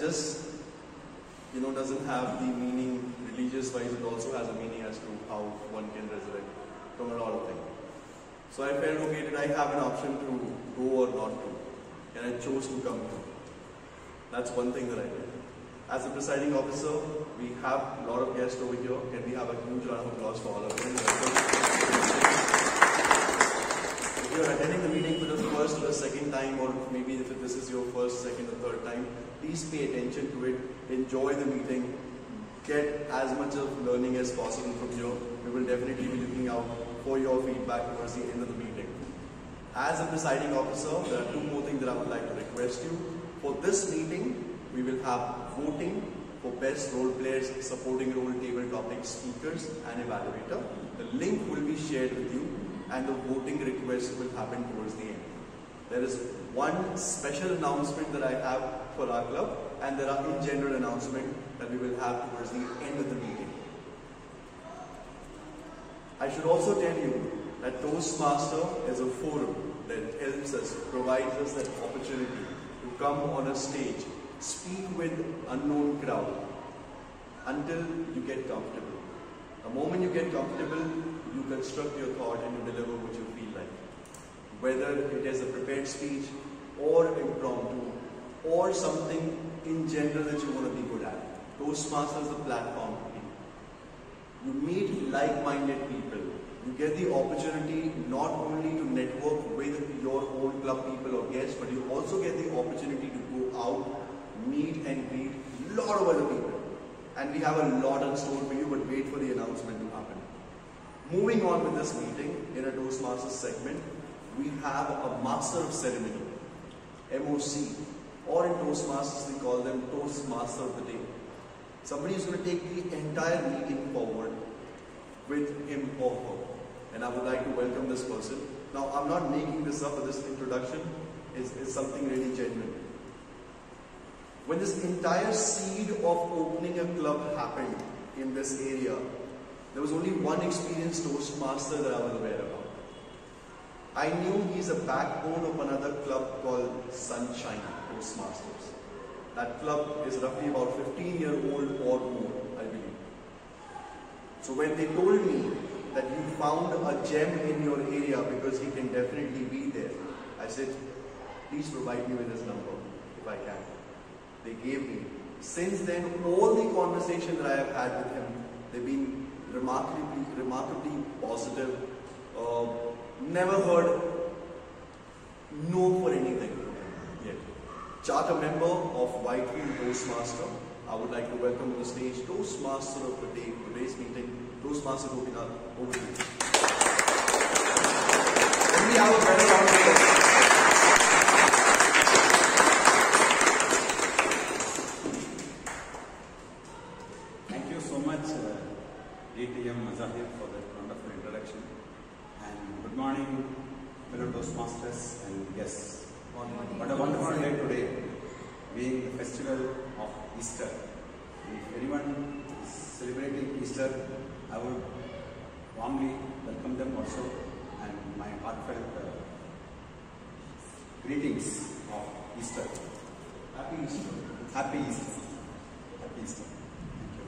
just, you know, doesn't have the meaning religious wise, it also has a meaning as to how one can resurrect from a lot of things. So I felt, okay, did I have an option to go or not to? And I chose to come. That's one thing that I did. As a presiding officer, we have a lot of guests over here. Can we have a huge round of applause for all of them? You're attending the meeting for the first or second time, or maybe if this is your first, second, or third time, please pay attention to it. Enjoy the meeting. Get as much of learning as possible from here. We will definitely be looking out for your feedback towards the end of the meeting. As a presiding officer, there are two more things that I would like to request you. For this meeting, we will have voting for best role players, supporting role table topic speakers and evaluator. The link will be shared with you and the voting request will happen towards the end. There is one special announcement that I have for our club and there are in general announcement that we will have towards the end of the meeting. I should also tell you that Toastmaster is a forum that helps us, provides us that opportunity to come on a stage, speak with unknown crowd until you get comfortable. The moment you get comfortable, you construct your thought and you deliver what you feel like. Whether it is a prepared speech or impromptu or something in general that you want to be good at. Toastmaster is the platform. You meet like-minded people. You get the opportunity not only to network with your own club people or guests, but you also get the opportunity to go out, meet and greet a lot of other people. And we have a lot in store for you, but wait for the announcement. Moving on with this meeting, in a Toastmasters segment, we have a Master of Ceremony, MOC, or in Toastmasters we call them Toastmaster of the Day. Somebody is going to take the entire meeting forward with him or her. And I would like to welcome this person. Now, I'm not making this up, but this introduction is, is something really genuine. When this entire seed of opening a club happened in this area, there was only one experienced Toastmaster that I was aware about. I knew he's a backbone of another club called Sunshine Toastmasters. That club is roughly about 15 year old or more, I believe. So when they told me that you found a gem in your area because he can definitely be there. I said, please provide me with his number if I can. They gave me. Since then, all the conversation that I have had with him, they've been remarkably, remarkably positive. Uh, never heard no for anything yet. Charter member of Whitefield Toastmaster. I would like to welcome to the stage Toastmaster of the day, today's meeting, Toastmaster Gopinath. Over to you. Have a better of applause? Thank you so much, uh, DTM Mazahir, for that wonderful introduction. And good morning, fellow Toastmasters and guests. What a wonderful day today, being the festival of Easter. If anyone is celebrating Easter, I would warmly welcome them also and my heartfelt uh, greetings of Easter. Happy Easter. Happy Easter. Happy Easter. Thank you.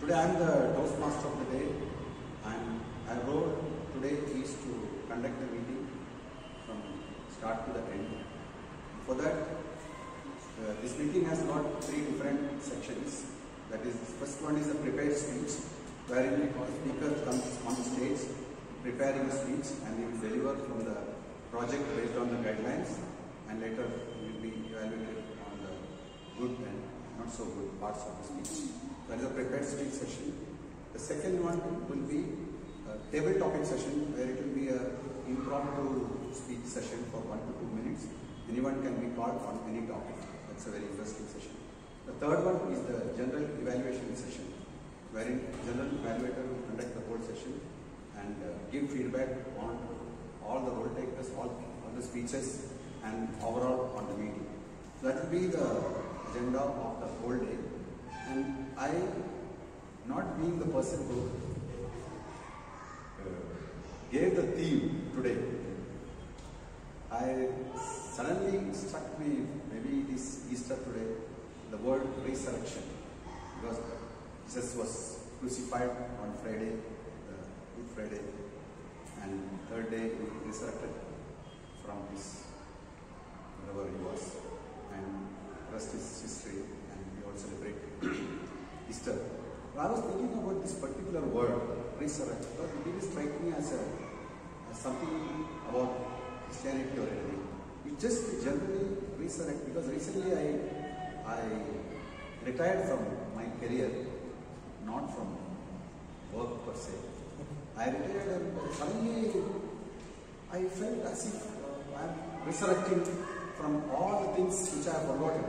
Today I am the Toastmaster of the day and our role today is to conduct the meeting from start to the end. For that, uh, this meeting has got three different sections. That is, first one is the prepared speech, wherein the speaker comes on the stage preparing a speech and he will deliver from the project based on the guidelines and later he will be evaluated on the good and not so good parts of the speech. That is a prepared speech session. The second one will be a table topic session where it will be a impromptu speech session for one to two minutes. Anyone can be called on any topic. That's a very interesting session. The third one is the general evaluation session, wherein general evaluator will conduct the whole session and uh, give feedback on all the role takers, all, all the speeches, and overall on the meeting. So that will be the agenda of the whole day. And I, not being the person who gave the theme today, I suddenly struck me, maybe this Easter today, the word resurrection. Because Jesus was crucified on Friday, Good Friday, and third day he resurrected from his wherever he was, and rest is history, and we all celebrate Easter. But I was thinking about this particular word, resurrect, because it didn't strike me as, a, as something about Christianity or anything. It just generally resurrect because recently I I retired from my career, not from work per se. I retired and suddenly I felt as if uh, I'm resurrecting from all the things which I have forgotten,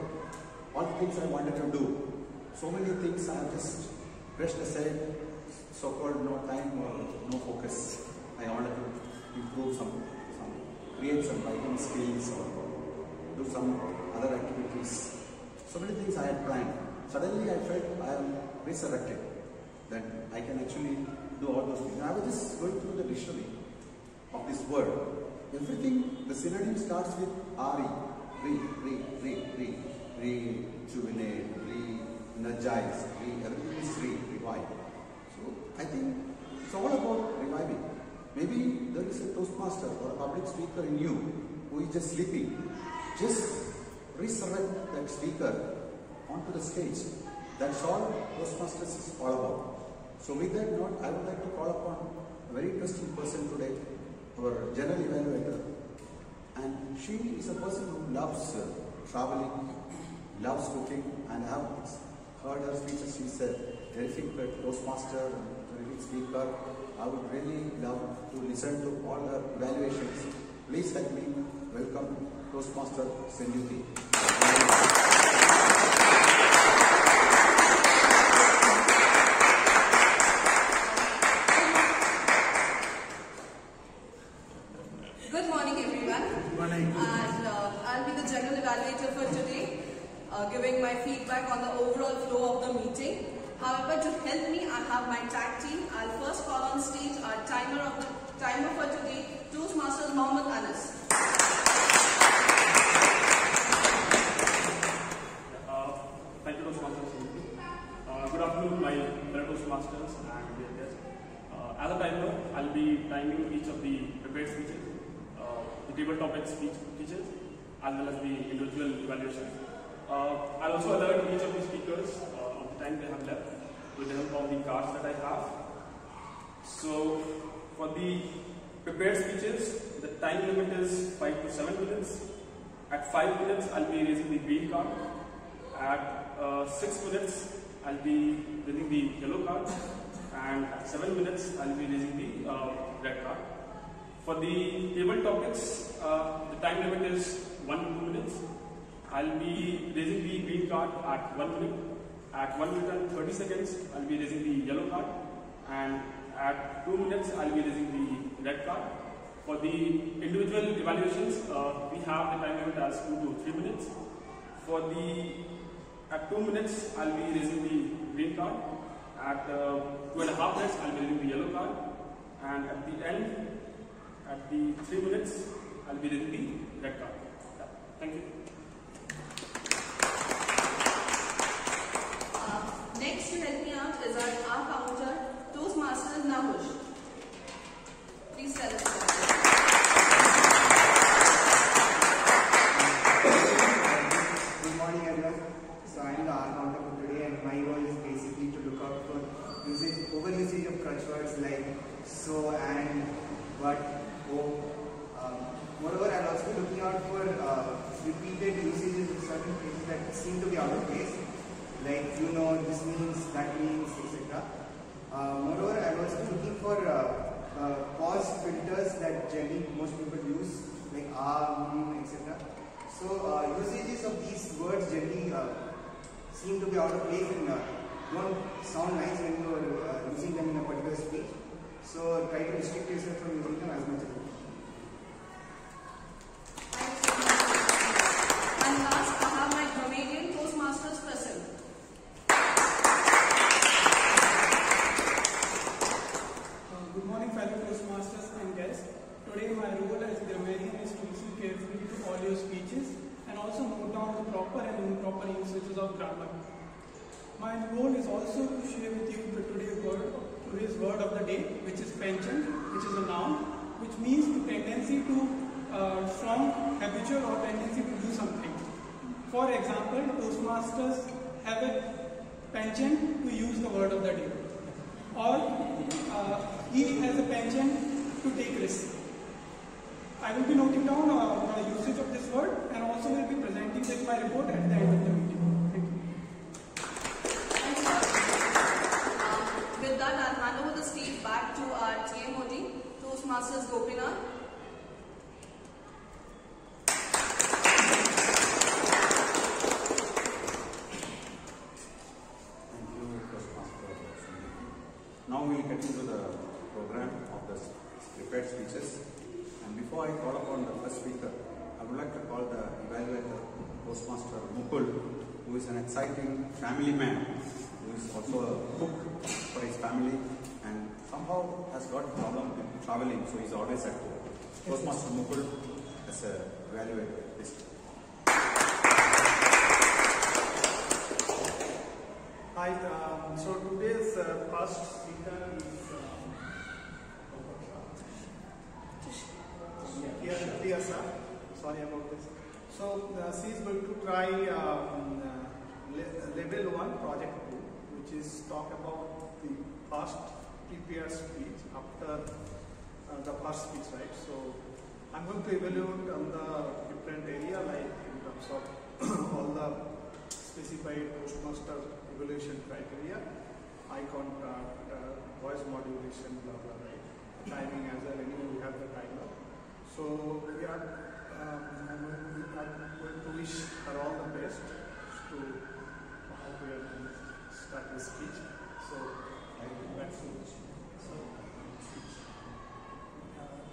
all the things I wanted to do. So many things I have just brushed aside, so-called no time or no focus. I wanted to improve some, some create some writing skills or do some other activities. So many things I had planned. Suddenly I felt I am resurrected. That I can actually do all those things. I was just going through the dictionary of this word. Everything, the synonym starts with re, re, re, re, re, rejuvenate, re-energize, re, everything is re, revive. So I think it's all about reviving. Maybe there is a Toastmaster or a public speaker in you who is just sleeping. Just resurrect that speaker onto the stage. That's all Toastmasters is all about. So with that note, I would like to call upon a very interesting person today, our general evaluator. And she is a person who loves uh, traveling, loves cooking, and I have heard her speeches. She's a terrific Toastmaster, and terrific speaker. I would really love to listen to all her evaluations. Please help me welcome Toastmaster Senyuti. Good morning, everyone. Good morning. And uh, I'll be the general evaluator for today, uh, giving my feedback on the overall flow of the meeting. However, to help me, I have my tag team. I'll first call on stage our timer of the timer for today, Toastmasters Mohammed Anas. Uh, Thank you, Toastmasters. Uh, Good afternoon, my fellow Toastmasters and dear guests. Uh, as a timer, I'll be timing each of the prepared speeches, uh, the table topic speech speeches, as well as the individual evaluations. Uh, I'll also alert each of the speakers uh, of the time they have left with the help of the cards that I have. So, for the prepared speeches, the time limit is 5 to 7 minutes. At 5 minutes, I'll be raising the green card. At uh, 6 minutes, I'll be raising the yellow card. And at 7 minutes, I'll be raising the uh, red card. For the table topics, uh, the time limit is 1 to 2 minutes. I'll be raising the green card at 1 minute. At 1 minute and 30 seconds, I'll be raising the yellow card. And at 2 minutes, I'll be raising the red card. For the individual evaluations, uh, we have the time limit as 2 to 3 minutes. For the, at 2 minutes, I'll be raising the green card. At uh, 2 and a half minutes, I'll be raising the yellow card. And at the end, at the 3 minutes, I'll be raising the red card. Yeah. Thank you. Uh, next to help me out is our, our counter, Toastmasters Nahush. Please tell. Good morning everyone. So I am the R counter for today and my role is basically to look out for usage, over usage of crutch words like so and but, oh. Um, moreover, I'll also be looking out for uh, repeated usages of certain phrases that seem to be out of place. Like you know, this means, that means, etc. Uh, moreover, I'll also looking for uh, uh, pause fillers that generally most people use, like ah, mm, etc. So uh, usages of these words generally seem to be out of place and don't sound nice when you are uh, using them in a particular speech. So try to restrict yourself from using them as much as possible. And last, I have my grammarian Toastmasters present. Uh, Good morning, fellow Toastmasters and guests. Today, my role as grammarian is to listen carefully to all your speeches and also note down the proper and improper usages of grammar. My role is also to share with you the today's word, today's word of the day, which is penchant, which is a noun, which means the tendency to uh, strong habitual or tendency to do something. For example, Toastmasters have a penchant to use the word of the day or uh, he has a penchant to take risks. I will be noting down uh, the usage of this word and also will be presenting my report at the end of the meeting. Thank you. Thanks, sir. Um, with that, I'll hand over the stage to our Toastmasters Gopinath. Thank you, Now we will get into the program of the prepared speeches. And before I call upon the first speaker, I would like to call the evaluator, Toastmaster Mukul, who is an exciting family man, who is also a cook for his family somehow has got a problem with traveling, so he's always at home. Toastmaster Mukul as a evaluator. Please. Hi, um, so today's uh, first speaker is um, Priya, sir. Sorry about this. So uh, she is going to try um, uh, le- level one project two, which is talk about the first prepared speech after uh, the first speech, right? So I'm going to evaluate on the different area, like in terms of all the specified Toastmaster evaluation criteria, eye contact, uh, voice modulation, blah blah, right? Timing as well, anyway, we have the timer. So we are, um, I'm going to- wish her all the best to how we are going to start the speech. So I will back you. So, speech. Uh,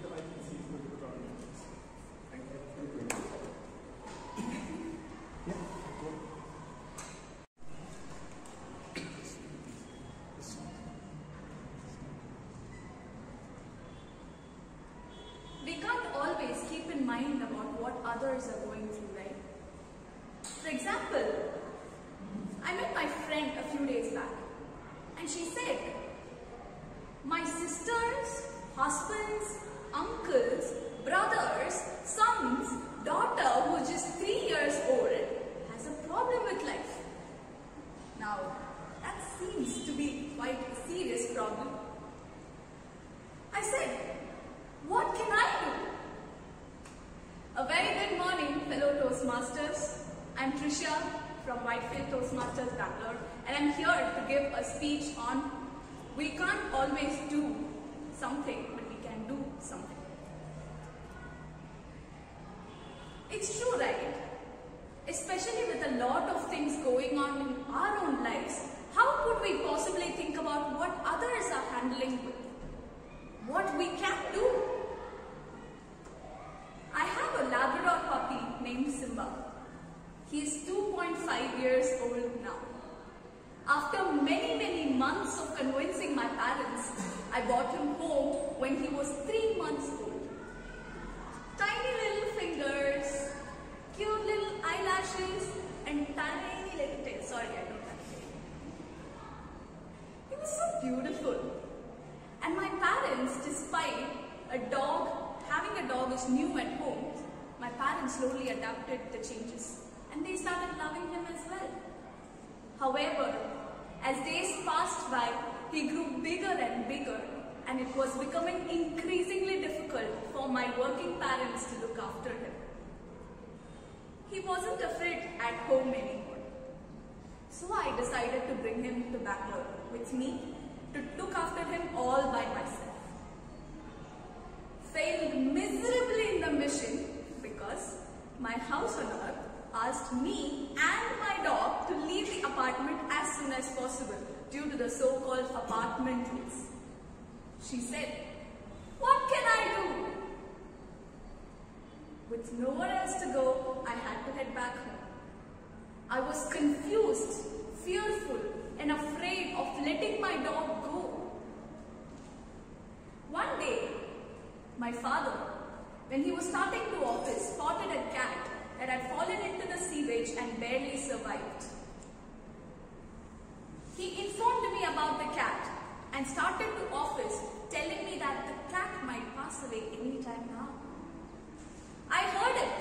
the I think she is going to draw it. Thank you. Thank you. We can't always keep in mind about what others are going through, right? For example, I met my friend a few days back on. We can't always do something, but we can do something. It's true, right? Especially with a lot of things going on in our own lives, how could we possibly think about what others are handling with? What we can do? I have a Labrador puppy named Simba. He is 2.5 years old now. After many, many months of convincing my parents, I brought him home when he was 3 months old. Tiny little fingers, cute little eyelashes, and tiny little tail. Sorry, I don't have. He was so beautiful. And my parents, despite a dog, having a dog is new at home, my parents slowly adapted the changes and they started loving him as well. However, as days passed by, he grew bigger and bigger and it was becoming increasingly difficult for my working parents to look after him. He wasn't afraid at home anymore. So I decided to bring him to Bangalore with me to look after him all by myself. Failed miserably in the mission because my house owner asked me and my dog to leave the apartment as soon as possible due to the so-called apartment rules. She said, what can I do? With nowhere else to go, I had to head back home. I was confused, fearful, and afraid of letting my dog go. One day, my father, when he was starting to office, spotted a cat that had fallen into the sewage and barely survived. He informed me about the cat and started to office telling me that the cat might pass away anytime now. I heard it.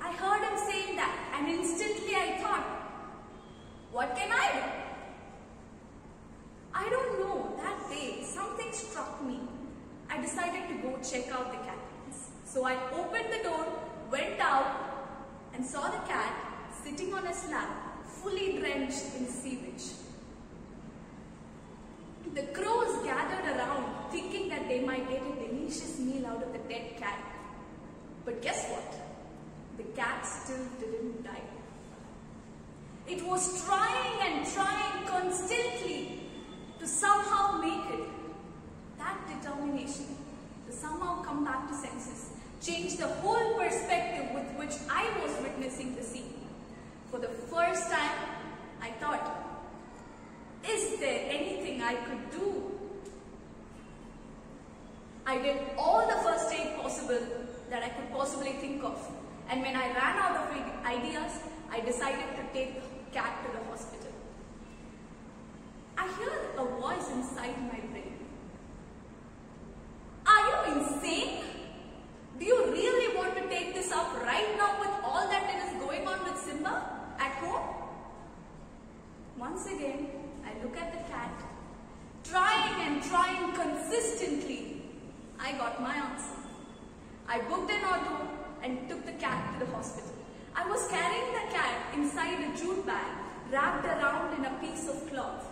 I heard him saying that and instantly I thought, what can I do? I don't know, that day something struck me. I decided to go check out the cat. So I opened the door, went out and saw the cat sitting on a slab, fully drenched in sewage. The crows gathered around, thinking that they might get a delicious meal out of the dead cat. But guess what? The cat still didn't die. It was trying and trying constantly to somehow make it. That determination to somehow come back to senses changed the whole perspective with which I was witnessing the scene. For the first time, I thought, is there anything I could do? I did all the first aid possible that I could possibly think of. And when I ran out of ideas, I decided to take the cat to the hospital. I hear a voice inside my brain. Are you insane? Do you really want to take this up right now with all that that is going on with Simba at home? Once again, I look at the cat, trying consistently. I got my answer. I booked an auto and took the cat to the hospital. I was carrying the cat inside a jute bag wrapped around in a piece of cloth.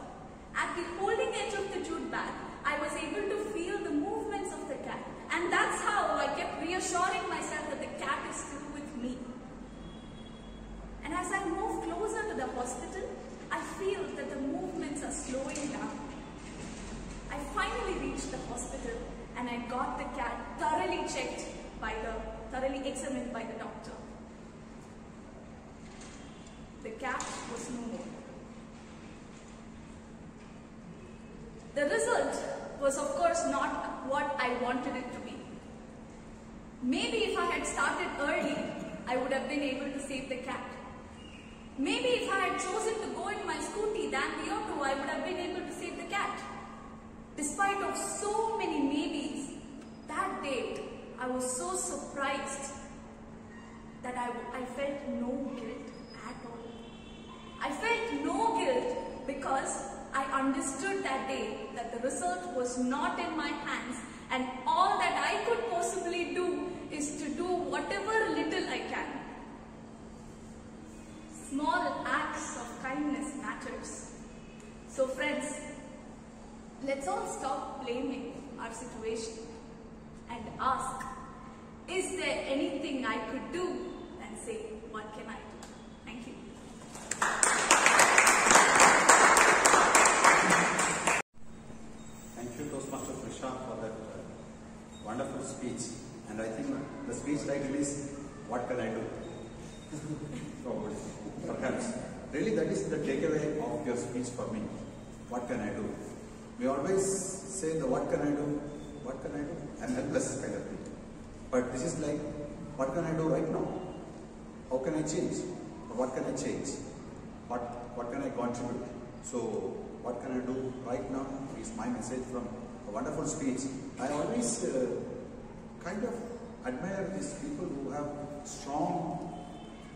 At the holding edge of the jute bag, I was able to feel the movements of the cat. And that's how I kept reassuring myself that the cat is still with me. And as I move closer to the hospital, I feel that the movements are slowing down. I finally reached the hospital and I got the cat thoroughly checked by the, thoroughly examined by the doctor. The cat was no more. The result was of course not what I wanted it to be. Maybe if I had started early, I would have been able to save the cat. Maybe if I had chosen to go in my scooty than the auto, I would have been able to save the cat. Despite of so many maybes, that day I was so surprised that I, I felt no guilt at all. I felt no guilt because I understood that day that the result was not in my hands and all that I could possibly do is to do whatever little I can. Small acts of kindness matters. So friends, let's all stop blaming our situation and ask, is there anything I could do? And say, what can I do? Thank you. Thank you, Toastmaster Trisha, for that uh, wonderful speech. And I think the speech title is What Can I Do? perhaps. Really, that is the takeaway of your speech for me. What can I do? We always say the what can I do? What can I do? I'm helpless kind of thing. But this is like, what can I do right now? How can I change? Or what can I change? What, what can I contribute? So, what can I do right now is my message from a wonderful speech. I always uh, kind of admire these people who have strong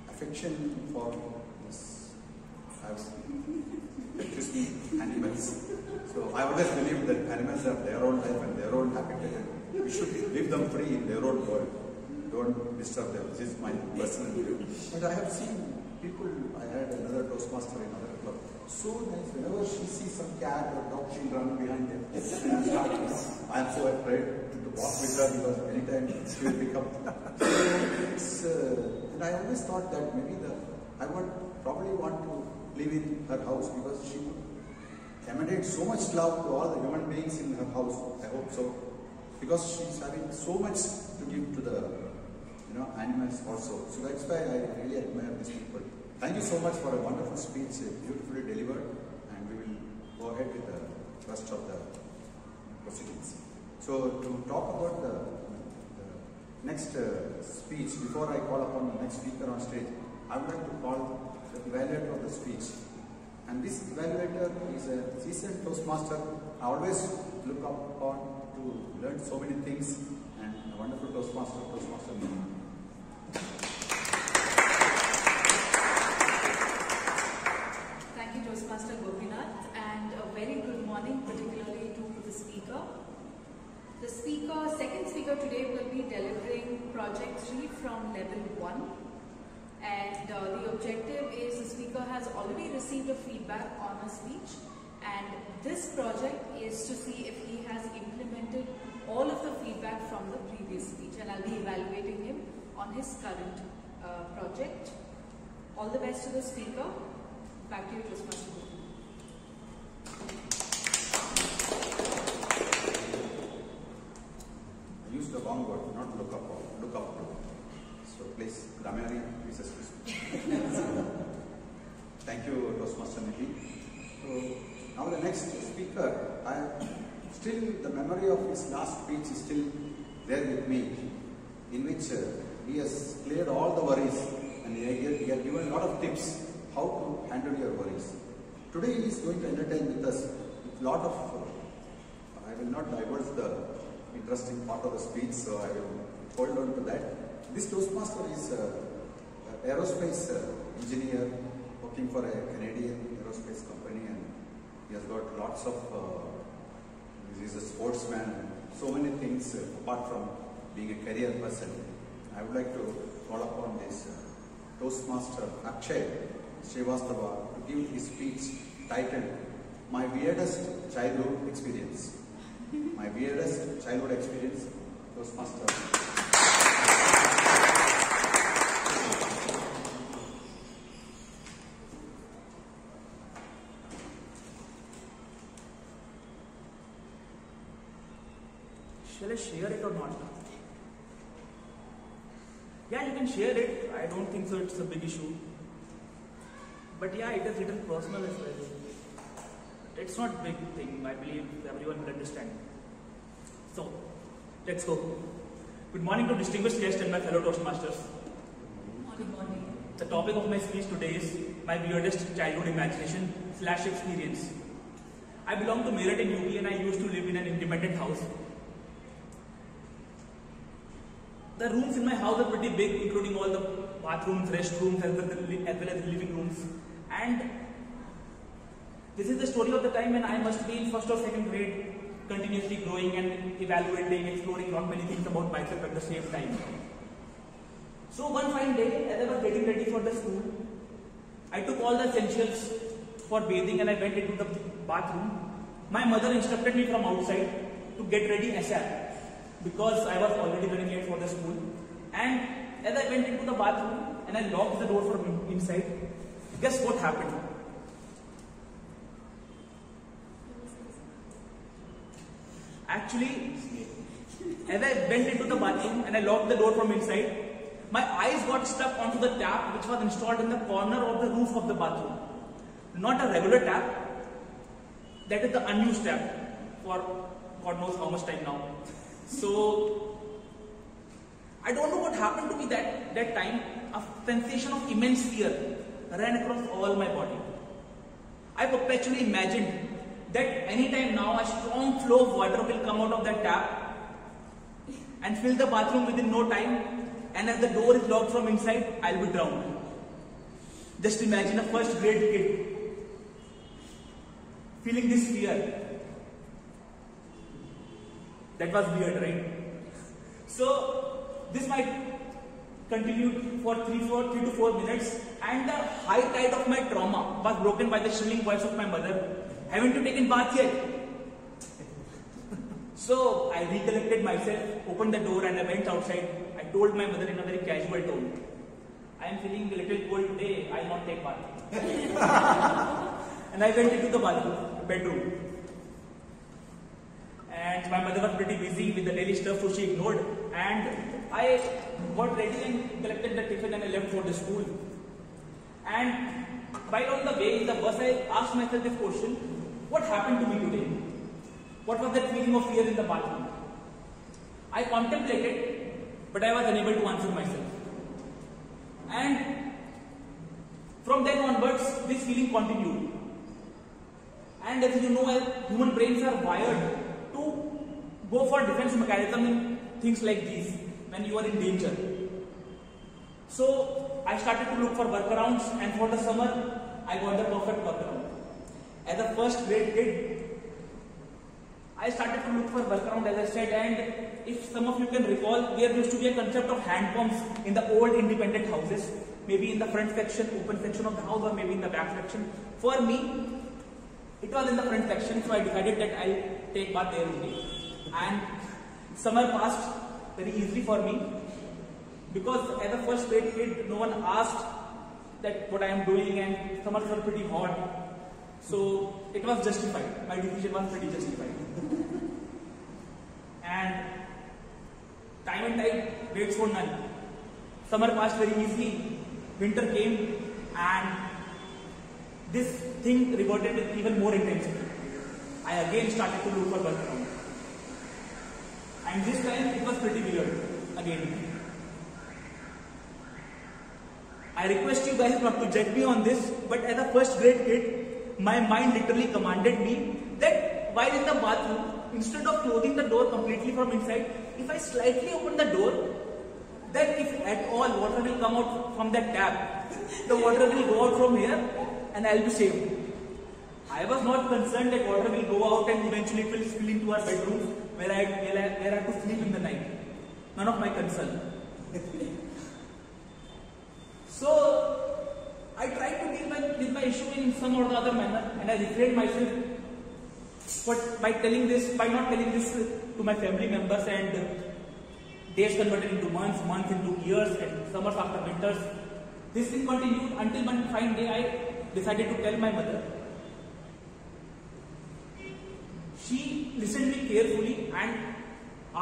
affection for this, excuse me, animals. So I always believe that animals have their own life and their own habitat we should leave them free in their own world. Don't disturb them. This is my personal view. But I have seen people, I had another Toastmaster in another club. So nice. Whenever she sees some cat or dog, she'll run behind them. Know, I'm so afraid to walk with her because anytime she will pick up. So uh, and I always thought that maybe the, I would probably want to live in her house because she would emanate so much love to all the human beings in her house. I hope so. Because she's having so much to give to the you know, animals also. So that's why I really admire these people. Thank you so much for a wonderful speech, beautifully delivered, and we will go ahead with the rest of the proceedings. So to talk about the, the next uh, speech, before I call upon the next speaker on stage, I would like to call the evaluator of the speech. And this evaluator is a seasoned Toastmaster. I always look up upon to learn so many things and a wonderful Toastmaster, Toastmaster Mini. Thank you, Toastmaster Gopinath, and a very good morning, particularly to the speaker. The speaker, second speaker today will be delivering Project 3 from level 1. And uh, the objective is the speaker has already received a feedback on a speech and this project is to see if he has implemented all of the feedback from the previous speech and I'll be evaluating him on his current uh, project. All the best to the speaker. Back to you, Toastmaster. I used the wrong word, not look up, look up. So please, grammarian, please excuse. Thank you, Toastmaster Nidhi. So now the next speaker, I still the memory of his last speech is still there with me, in which uh, he has cleared all the worries and he, he has given a lot of tips how to handle your worries. Today he is going to entertain with us with lot of. Uh, I will not divulge the interesting part of the speech, so I will hold on to that. This Toastmaster is uh, an aerospace uh, engineer working for a Canadian aerospace company and he has got lots of, uh, he is a sportsman, so many things uh, apart from being a career person. I would like to call upon this uh, Toastmaster Akshay Srivastava to give his speech titled My Weirdest Childhood Experience. My weirdest childhood experience, Toastmaster. Shall I share it or not? Yeah, you can share it. I don't think so. It's a big issue. But yeah, it is little personal as well. It's not big thing. I believe everyone will understand. So, let's go. Good morning to distinguished guests and my fellow Toastmasters. Good morning. The topic of my speech today is my weirdest childhood imagination slash experience. I belong to Meerut in UP and I used to live in an independent house. The rooms in my house are pretty big, including all the bathrooms, restrooms, as well as the living rooms. And this is the story of the time when I must be in first or second grade, continuously growing and evaluating, exploring not many things about myself at the same time. So one fine day, as I was getting ready for the school, I took all the essentials for bathing and I went into the bathroom. my mother instructed me from outside to get ready ASAP because I was already running late for the school. And as I went into the bathroom and I locked the door from inside, guess what happened? Actually, as I went into the bathroom and I locked the door from inside, my eyes got stuck onto the tap which was installed in the corner of the roof of the bathroom. Not a regular tap, that is the unused tap for God knows how much time now. So, I don't know what happened to me that, that time. A sensation of immense fear ran across all my body. I perpetually imagined that anytime now a strong flow of water will come out of that tap and fill the bathroom within no time and as the door is locked from inside, I'll be drowned. Just imagine a first grade kid feeling this fear. That was weird, right? So, this might continue for three, four, three to four minutes and the high tide of my trauma was broken by the shrilling voice of my mother. Haven't you taken bath yet? so, I recollected myself, opened the door and I went outside. I told my mother in a very casual tone, I am feeling a little cold today, I will not take bath. and I went into the bathroom, bedroom. And my mother was pretty busy with the daily stuff, so she ignored. And I got ready and collected the tiffin and I left for the school. And while on the way in the bus, I asked myself this question, what happened to me today? What was that feeling of fear in the bathroom? I contemplated, but I was unable to answer myself. And from then onwards, this feeling continued. And as you know, human brains are wired to go for defense mechanism in things like these when you are in danger. So I started to look for workarounds and for the summer I got the perfect workaround. As a first grade kid, I started to look for workaround as I said and if some of you can recall, there used to be a concept of hand pumps in the old independent houses. Maybe in the front section, open section of the house or maybe in the back section. For me, it was in the front section so I decided that I'll take bath there only. And summer passed very easily for me because as a first grade kid, no one asked that what I am doing and summers were pretty hot. So it was justified. My decision was pretty justified. and time and tide waits for none. Summer passed very easily. Winter came and this thing reverted with even more intensity. I again started to look for workaround. And this time it was pretty weird again. I request you guys not to judge me on this, but as a first grade kid, my mind literally commanded me that while in the bathroom, instead of closing the door completely from inside, if I slightly open the door, then if at all water will come out from that tap, the water will go out from here and I'll be saved. I was not concerned that water will go out and eventually it will spill into our bedrooms where I, where I, where I have to sleep in the night. None of my concern. so, I tried to deal my, with my issue in some or the other manner and I refrained myself but by telling this, by not telling this to my family members and days converted into months, months into years and summers after winters, this thing continued until one fine day I decided to tell my mother. She listened me carefully and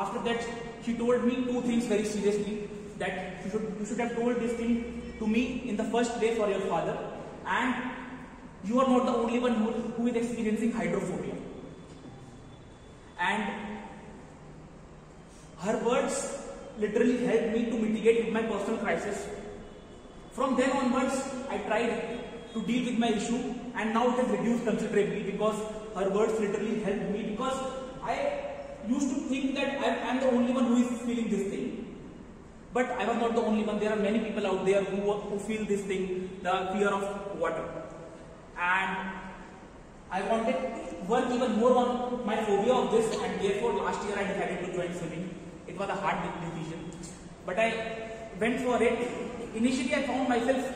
after that she told me two things very seriously that you should, you should have told this thing to me in the first place for your father and you are not the only one who, who is experiencing hydrophobia. And her words literally helped me to mitigate my personal crisis. From then onwards, I tried to deal with my issue and now it has reduced considerably because her words literally helped me because I used to think that I am the only one who is feeling this thing. But I was not the only one. There are many people out there who, who feel this thing, the fear of water. And I wanted to work even more on my phobia of this and therefore last year I decided to join swimming. It was a hard decision. But I went for it. Initially I found myself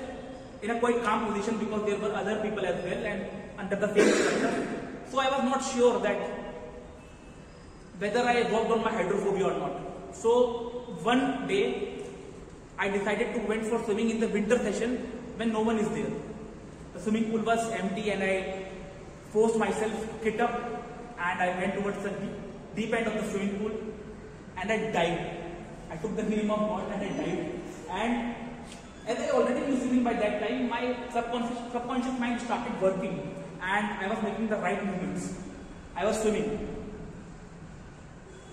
in a quite calm position because there were other people as well and under the same structure. So I was not sure that whether I worked on my hydrophobia or not. So one day I decided to went for swimming in the winter session when no one is there. The swimming pool was empty and I forced myself to get up and I went towards the deep, deep end of the swimming pool and I dived. I took the name of God and I dived. And as I already knew swimming by that time, my subconscious, subconscious mind started working and I was making the right movements. I was swimming.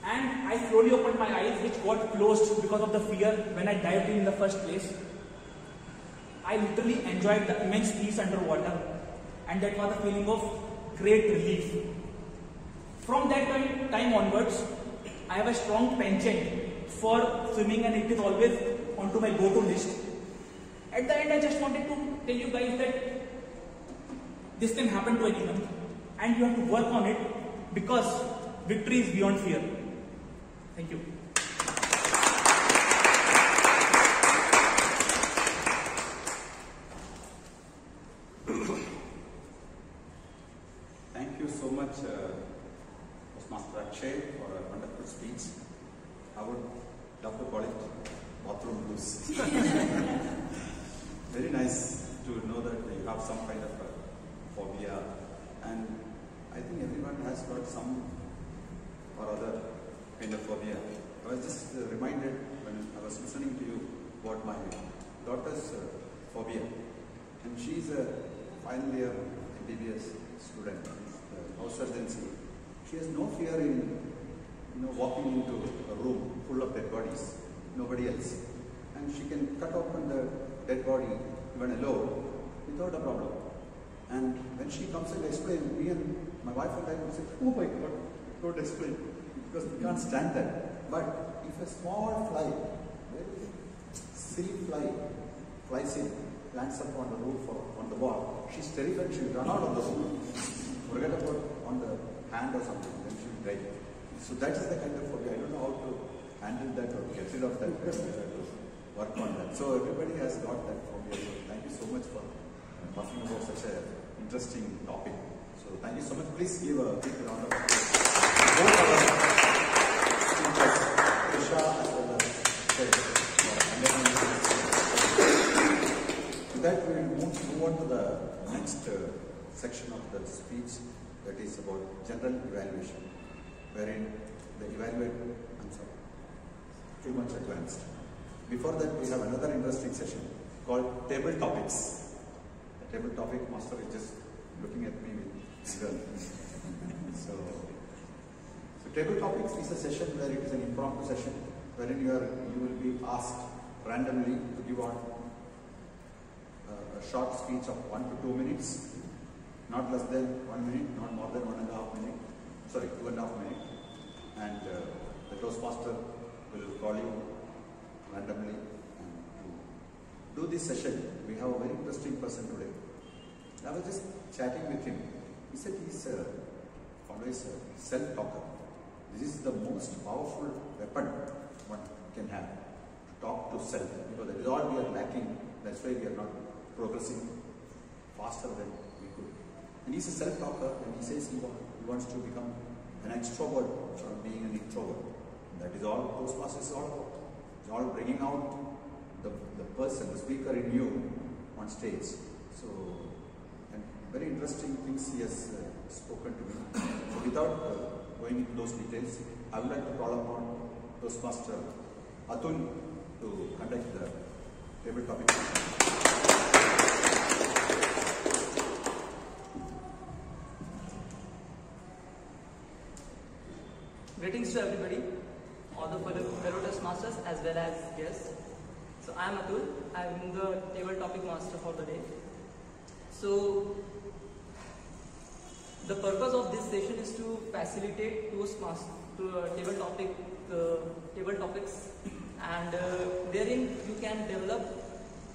And I slowly opened my eyes, which got closed because of the fear when I dived in in the first place. I literally enjoyed the immense peace underwater, and that was a feeling of great relief. From that time, onwards, I have a strong penchant for swimming, and it is always onto my go-to list. At the end, I just wanted to tell you guys that this can happen to anyone, and you have to work on it because victory is beyond fear. Thank you. Thank you so much, uh, Toastmaster Akshay, for a wonderful speech. I would love to call it bathroom blues. Very nice to know that you have some kind of phobia, and I think everyone has got some or other kind of phobia. I was just uh, reminded when I was listening to you about my daughter's uh, phobia, and she's a final year MBBS student, house surgency. She has no fear in you know walking into a room full of dead bodies, nobody else, and she can cut open the dead body even alone without a problem. And when she comes and explains, me and my wife and I would say, "Oh my God, don't explain," because we can't stand that. But if a small fly, very silly fly, flies in, lands up on the roof or on the wall, she's terrified. She'll run out of the room, forget about on the hand or something, then she'll die. So that is the kind of phobia. I don't know how to handle that or get rid of that. Work on that. So everybody has got that phobia. So thank you so much for talking about such a interesting topic. So thank you so much. Please give a big round of applause. With that, we will move, move on to the next uh, section of the speech that is about general evaluation, wherein the evaluate, I'm sorry, too much advanced. Before that, we have another interesting session called table topics. Table topic master is just looking at me with eager. so, so table topics is a session where it is an impromptu session wherein you are you will be asked randomly to give out uh, a short speech of one to two minutes, not less than one minute, not more than one and a half minute, sorry, two and a half minute. And uh, the Toastmaster will call you randomly. And to do this session, we have a very interesting person today. I was just chatting with him. He said he's uh, always a self-talker. This is the most powerful weapon one can have to talk to self because that is all we are lacking. That's why we are not progressing faster than we could. And he's a self-talker and he says he, he wants to become an extrovert from being an introvert. That is all Toastmasters is all. It's all bringing out the, the person, the speaker in you on stage. So, and very interesting things he has uh, spoken to me. So without uh, going into those details, I would like to call upon Toastmaster Atul to conduct the table topic. Greetings to everybody, all the fellow, Toastmasters as well as guests. So I am Atul, I am the table topic master for the day. So the purpose of this session is to facilitate Toastmaster to uh, table topic uh, table topics and uh, therein you can develop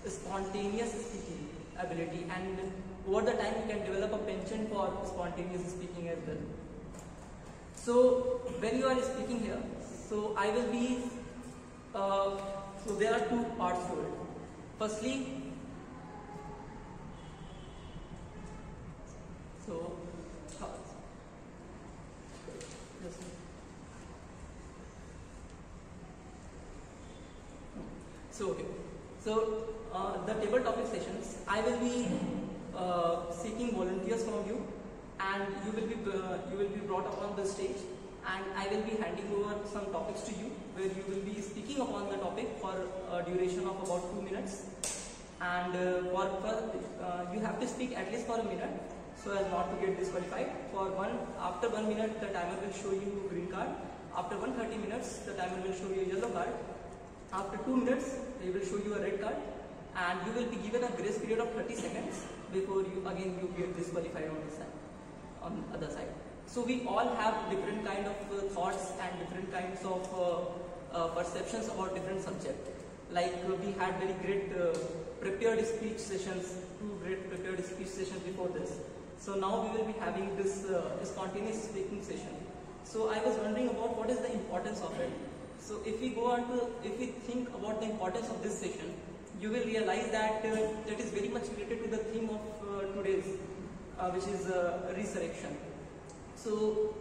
spontaneous speaking ability and over the time you can develop a penchant for spontaneous speaking as well. So when you are speaking here, so I will be, uh, so there are two parts to it. Firstly, so uh, So okay. So uh, the table topic sessions, I will be uh, seeking volunteers from you, and you will be uh, you will be brought up on the stage, and I will be handing over some topics to you, where you will be speaking upon the topic for a duration of about two minutes, and uh, for, for uh, you have to speak at least for a minute, so as not to get disqualified. For one after one minute, the timer will show you green card. After 130 minutes, the timer will show you yellow card. After 2 minutes, they will show you a red card and you will be given a grace period of 30 seconds before you again you get disqualified on the side, on the other side. So we all have different kind of uh, thoughts and different kinds of uh, uh, perceptions about different subject. Like uh, we had very great uh, prepared speech sessions, two great prepared speech sessions before this. So now we will be having this uh, spontaneous speaking session. So I was wondering about what is the importance of it. So if we go on to, if we think about the importance of this session, you will realize that uh, that is very much related to the theme of uh, today's, uh, which is resurrection. So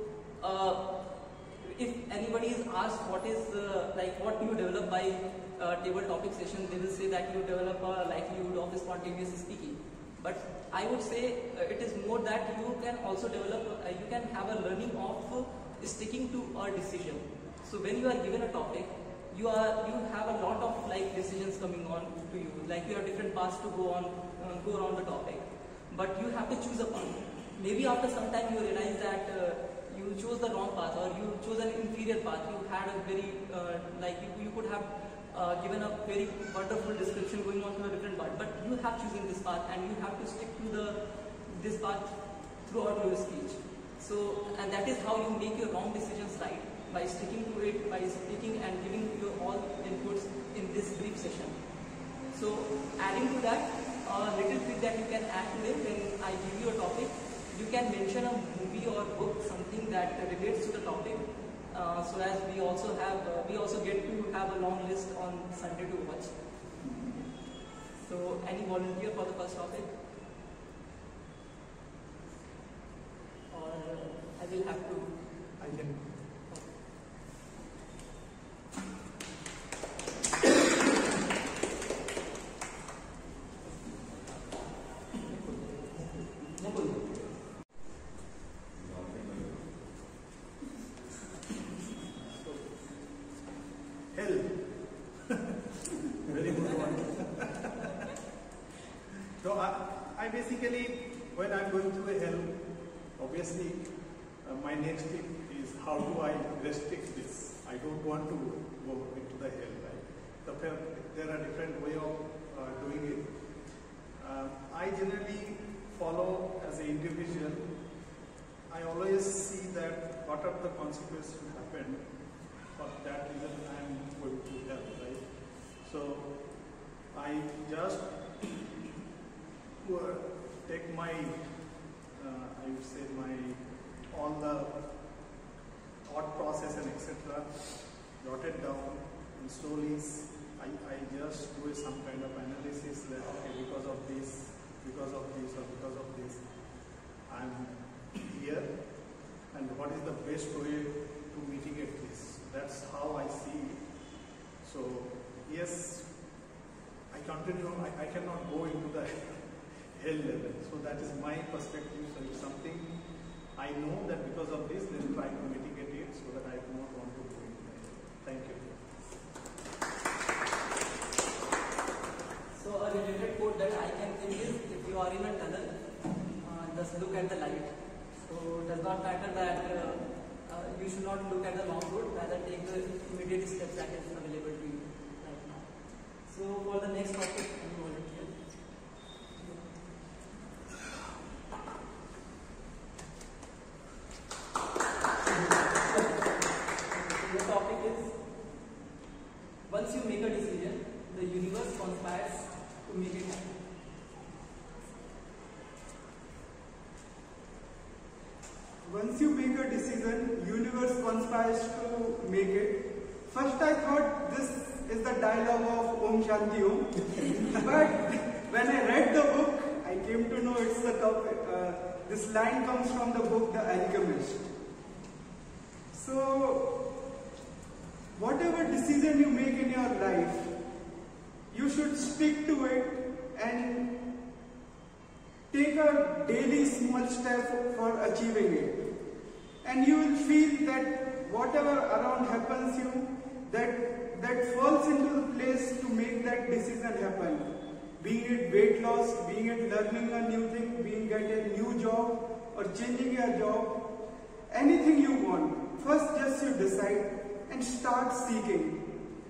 if anybody is asked what is like what you develop by table topic session, they will say that you develop a likelihood of spontaneous speaking. But I would say it is more that you can also develop, you can have a learning of sticking to a decision. So when you are given a topic, you are you have a lot of like decisions coming on to you. Like you have different paths to go on, uh, go around the topic, but you have to choose a path. Maybe after some time you realize that uh, you chose the wrong path or you chose an inferior path. You had a very uh, like you, you could have uh, given a very wonderful description going on to a different path, but you have chosen this path and you have to stick to the this path throughout your speech. So and that is how you make your wrong decisions right by sticking to it, by speaking and giving your all inputs in this brief session. So adding to that, a little bit that you can add to it when I give you a topic, you can mention a movie or book, something that relates to the topic. Uh, so as we also have, uh, we also get to have a long list on Sunday to watch. So any volunteer for the first topic? Or I will have to. I can. Mukul. Hell. Very good one. so I, I basically, when I'm going through a hell, obviously uh, my next tip is how do I restrict this? I don't want to go into the hell, right? The, fair- there are different way of uh, doing it. Uh, I generally follow as an individual. I always see that what are the consequences to happen for that reason I am going to hell, right? So I just uh, take my, uh, I would say my, all the thought process and etc. jot it down and slowly s- I, I just do some kind of analysis that okay because of this, because of this or because of this, I'm here and what is the best way to mitigate this. That's how I see it. So yes, I continue, I, I cannot go into the hell level. So that is my perspective. So if something I know that because of this, then try to mitigate it so that I do not want to go into the hell. Thank you. So a related quote that I can think is, if you are in a tunnel, uh, just look at the light. So it does not matter that uh, uh, you should not look at the long road, rather take the immediate steps that is available to you right now. So for the next topic, any volunteer? The topic is once you make a decision, the universe conspires to make it happen. Once you make a decision, universe conspires to make it. First I thought this is the dialogue of Om Shanti Om. but when I read the book, I came to know it's the uh, this line comes from the book The Alchemist. So, whatever decision you make in your life, you should stick to it and take a daily small step for achieving it. And you will feel that whatever around happens you, that, that falls into the place to make that decision happen. Being it weight loss, being it learning a new thing, being it a new job, or changing your job, anything you want. First just you decide and start seeking.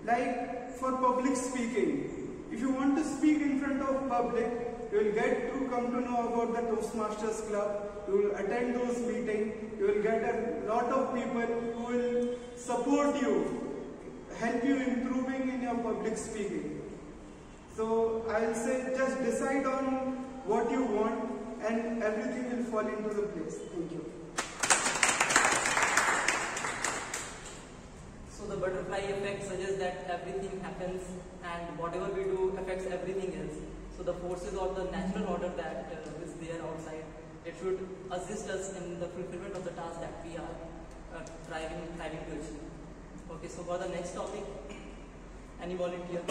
Like for public speaking, if you want to speak in front of public, you will get to come to know about the Toastmasters Club, you will attend those meetings, you will get a lot of people who will support you, help you improving in your public speaking. So I'll say just decide on what you want and everything will fall into the place. Thank you. So the butterfly effect suggests that everything happens and whatever we do affects everything else. So the forces or the natural order that uh, is there outside, it should assist us in the fulfillment of the task that we are uh, striving, striving to achieve. Okay, so for the next topic, any volunteer?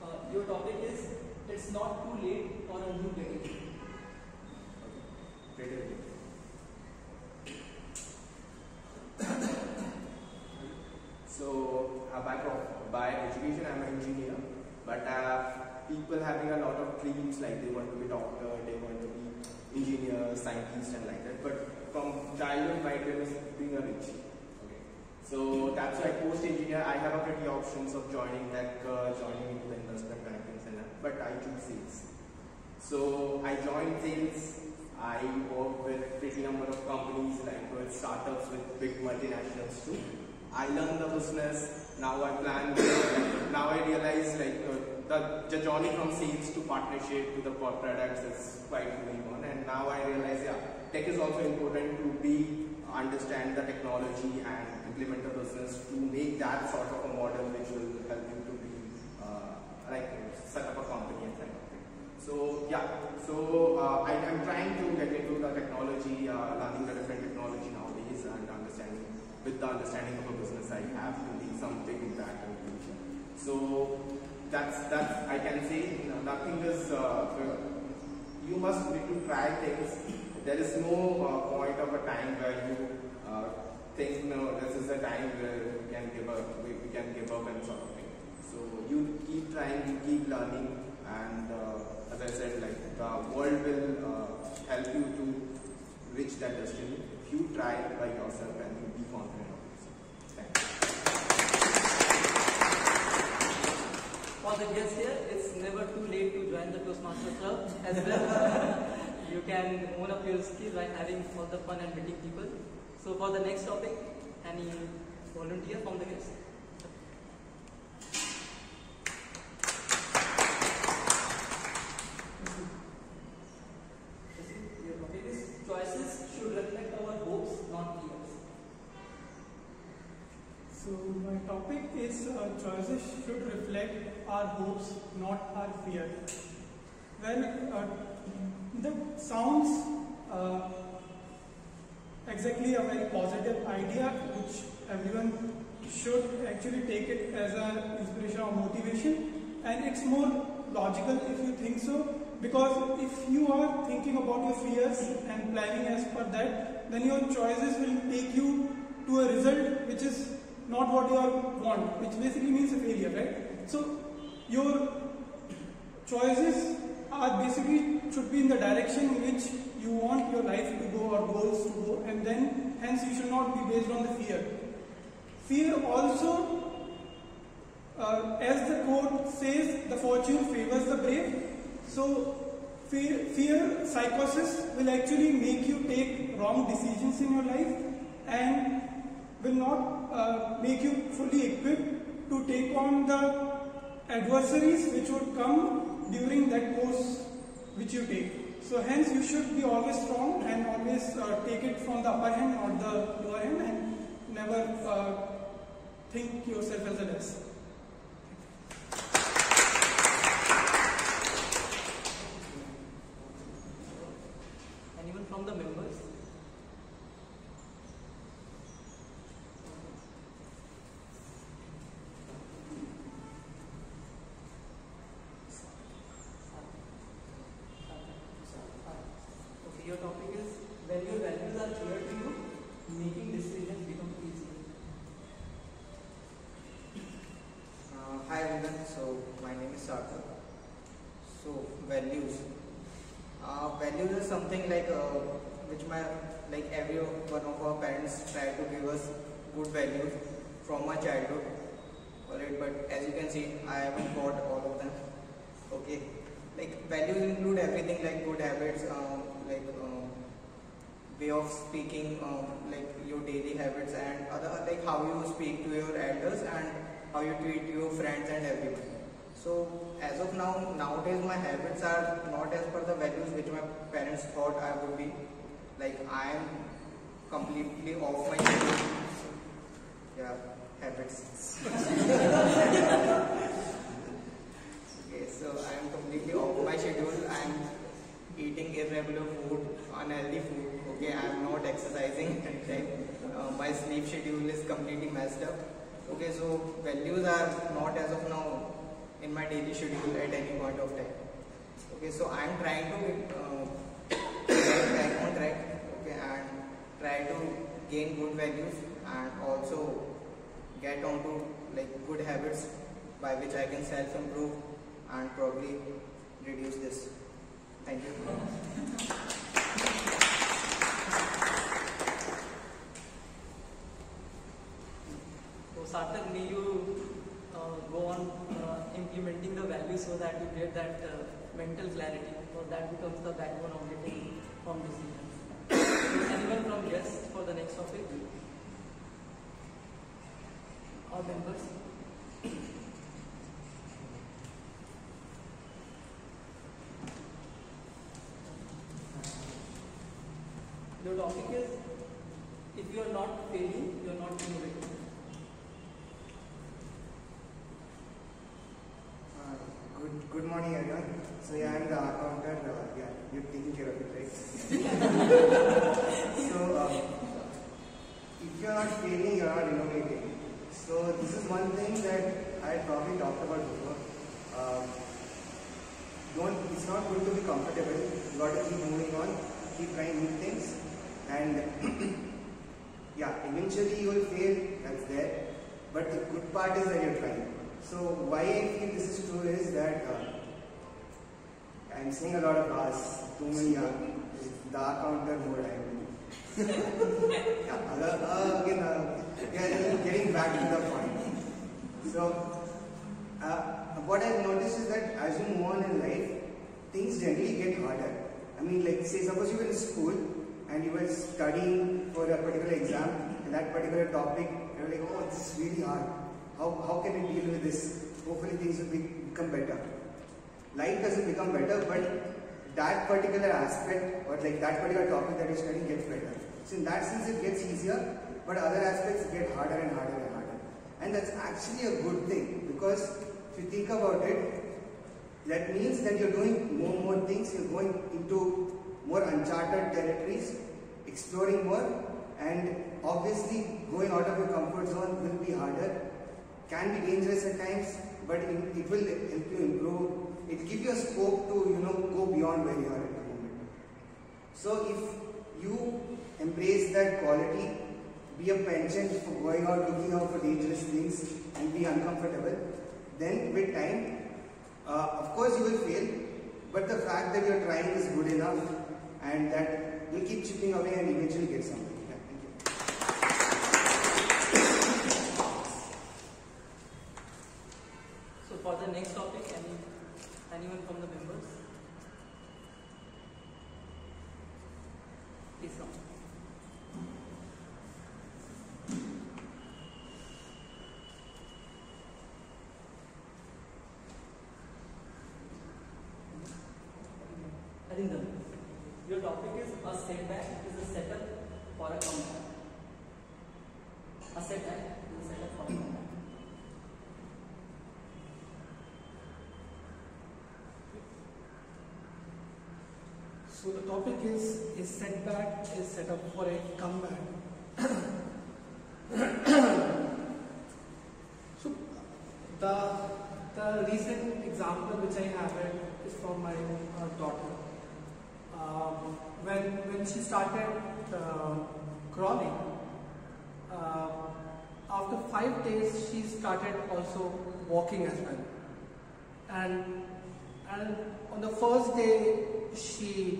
Uh, your topic is it's not too late for a new beginning. So, uh, background by education, I'm an engineer, but have people having a lot of dreams like they want to be doctor, they want to be engineer, scientist, and like that. But from childhood, my dream is being a rich. Okay. So that's why post engineer, I have a pretty options of joining like uh, joining into the investment banking and but I choose sales. So I joined sales. I work with pretty number of companies like with startups with big multinationals too. I learn the business. Now I plan. now I realize like uh, the, the journey from sales to partnership to the products is quite going on. And now I realize yeah, tech is also important to be understand the technology and implement the business to make that sort of a model which will help you to be uh, like set up a company and. So yeah, so uh, I am trying to get into the technology, uh, learning the different technology nowadays and understanding with the understanding of a business I have to make some big impact in the future. So that's that's I can say you know, nothing is uh, you must need to try things. There is no uh, point of a time where you uh, think no this is a time where we can give up we, we can give up and sort of thing. So you keep trying, you keep learning, and uh, as I said, like the world will uh, help you to reach that destiny if you try by yourself and you be confident of yourself. Thank you. For the guests here, it's never too late to join the Toastmasters Club as well. you can own up your skill by having all the fun and meeting people. So for the next topic, any volunteer from the guests? Okay, these choices should reflect our hopes, not fears. So my is uh, choices should reflect our hopes, not our fear. Well, uh, that sounds uh, exactly a very positive idea, which everyone should actually take it as an inspiration or motivation, and it's more logical if you think so. Because if you are thinking about your fears and planning as per that, then your choices will take you to a result which is not what you want, which basically means a failure, right? So your choices are basically should be in the direction in which you want your life to go or goals to go, and then hence you should not be based on the fear. Fear also, uh, as the quote says, the fortune favors the brave. So fear, fear psychosis will actually make you take wrong decisions in your life and will not uh, make you fully equipped to take on the adversaries which would come during that course which you take. So hence you should be always strong and always uh, take it from the upper hand or the lower hand and never uh, think yourself as a less. Anyone from the members? Values. Uh, values is something like uh, which my like every one of our parents try to give us good values from our childhood. Alright, but as you can see, I haven't got all of them. Okay, like values include everything like good habits, um, like um, way of speaking, um, like your daily habits and other like how you speak to your elders and how you treat your friends and everyone. So as of now, nowadays my habits are not as per the values which my parents thought I would be. Like I am completely off my schedule. Yeah, habits. okay, so I am completely off my schedule. I am eating irregular food, unhealthy food. Okay, I am not exercising. Right? Uh, my sleep schedule is completely messed up. Okay, so values are not as of now in my daily schedule at any point of time. Okay, so I am trying to uh, get back on track. Okay, and try to gain good values and also get onto like good habits by which I can self improve and probably reduce this. Thank you. May you uh, go on uh, implementing the values so that you get that uh, mental clarity, so that becomes the backbone of getting from decisions. Anyone from guests for the next topic? Or members? The topic is if you are not failing, you are not innovating. Uh, good, good morning, everyone. So, yeah, I'm the accountant. Uh, yeah, you're taking care of it, right? so, um, if you're not failing, you're not innovating. So, this is one thing that I probably talked about before. Um, don't. It's not good to be comfortable. You got to keep moving on, keep trying new things, and yeah, eventually you will fail. That's there. But the good part is that you're trying. So why I feel this is true is that uh, I'm seeing a lot of us, too many uh, the counter mode I mean. yeah, uh, again, uh, yeah, getting back to the point. So uh, what I've noticed is that as you move on in life, things generally get harder. I mean, like say suppose you were in school and you were studying for a particular exam and that particular topic, you're like, oh, this is really hard. How, how can we deal with this? Hopefully things will be, become better. Life doesn't become better, but that particular aspect or like that particular topic that you're studying gets better. So in that sense it gets easier, but other aspects get harder and harder and harder. And that's actually a good thing because if you think about it, that means that you're doing more and more things, you're going into more uncharted territories, exploring more, and obviously going out of your comfort zone will be harder can be dangerous at times, but it, it will help you improve. It will give you a scope to you know go beyond where you are at the moment. So if you embrace that quality, be a penchant for going out looking out for dangerous things and be uncomfortable, then with time, uh, of course you will fail, but the fact that you're trying is good enough and that you'll keep chipping away and eventually get something. Yeah, thank you. So for the next topic, any anyone from the members? Please come. Arindam, your topic is a setback is a setup for a comeback. A setback is a setup for a comeback. So is a setback is set up for a comeback. so the the recent example which I have is from my uh, daughter. Um, when when she started uh, crawling, uh, after five days she started also walking as well, and and on the first day, she,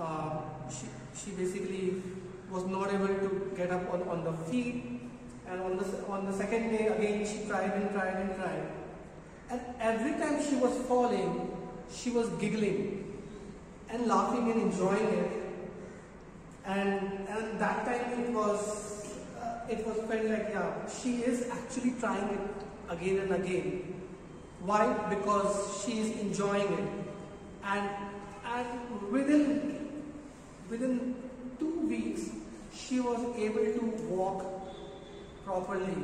uh, she, she basically was not able to get up on, on the feet. And on the, on the second day, again, she tried and tried and tried. And every time she was falling, she was giggling and laughing and enjoying it. And, and that time it was, uh, it was felt like, yeah, she is actually trying it again and again. Why? Because she is enjoying it. And, and within, within two weeks, she was able to walk properly.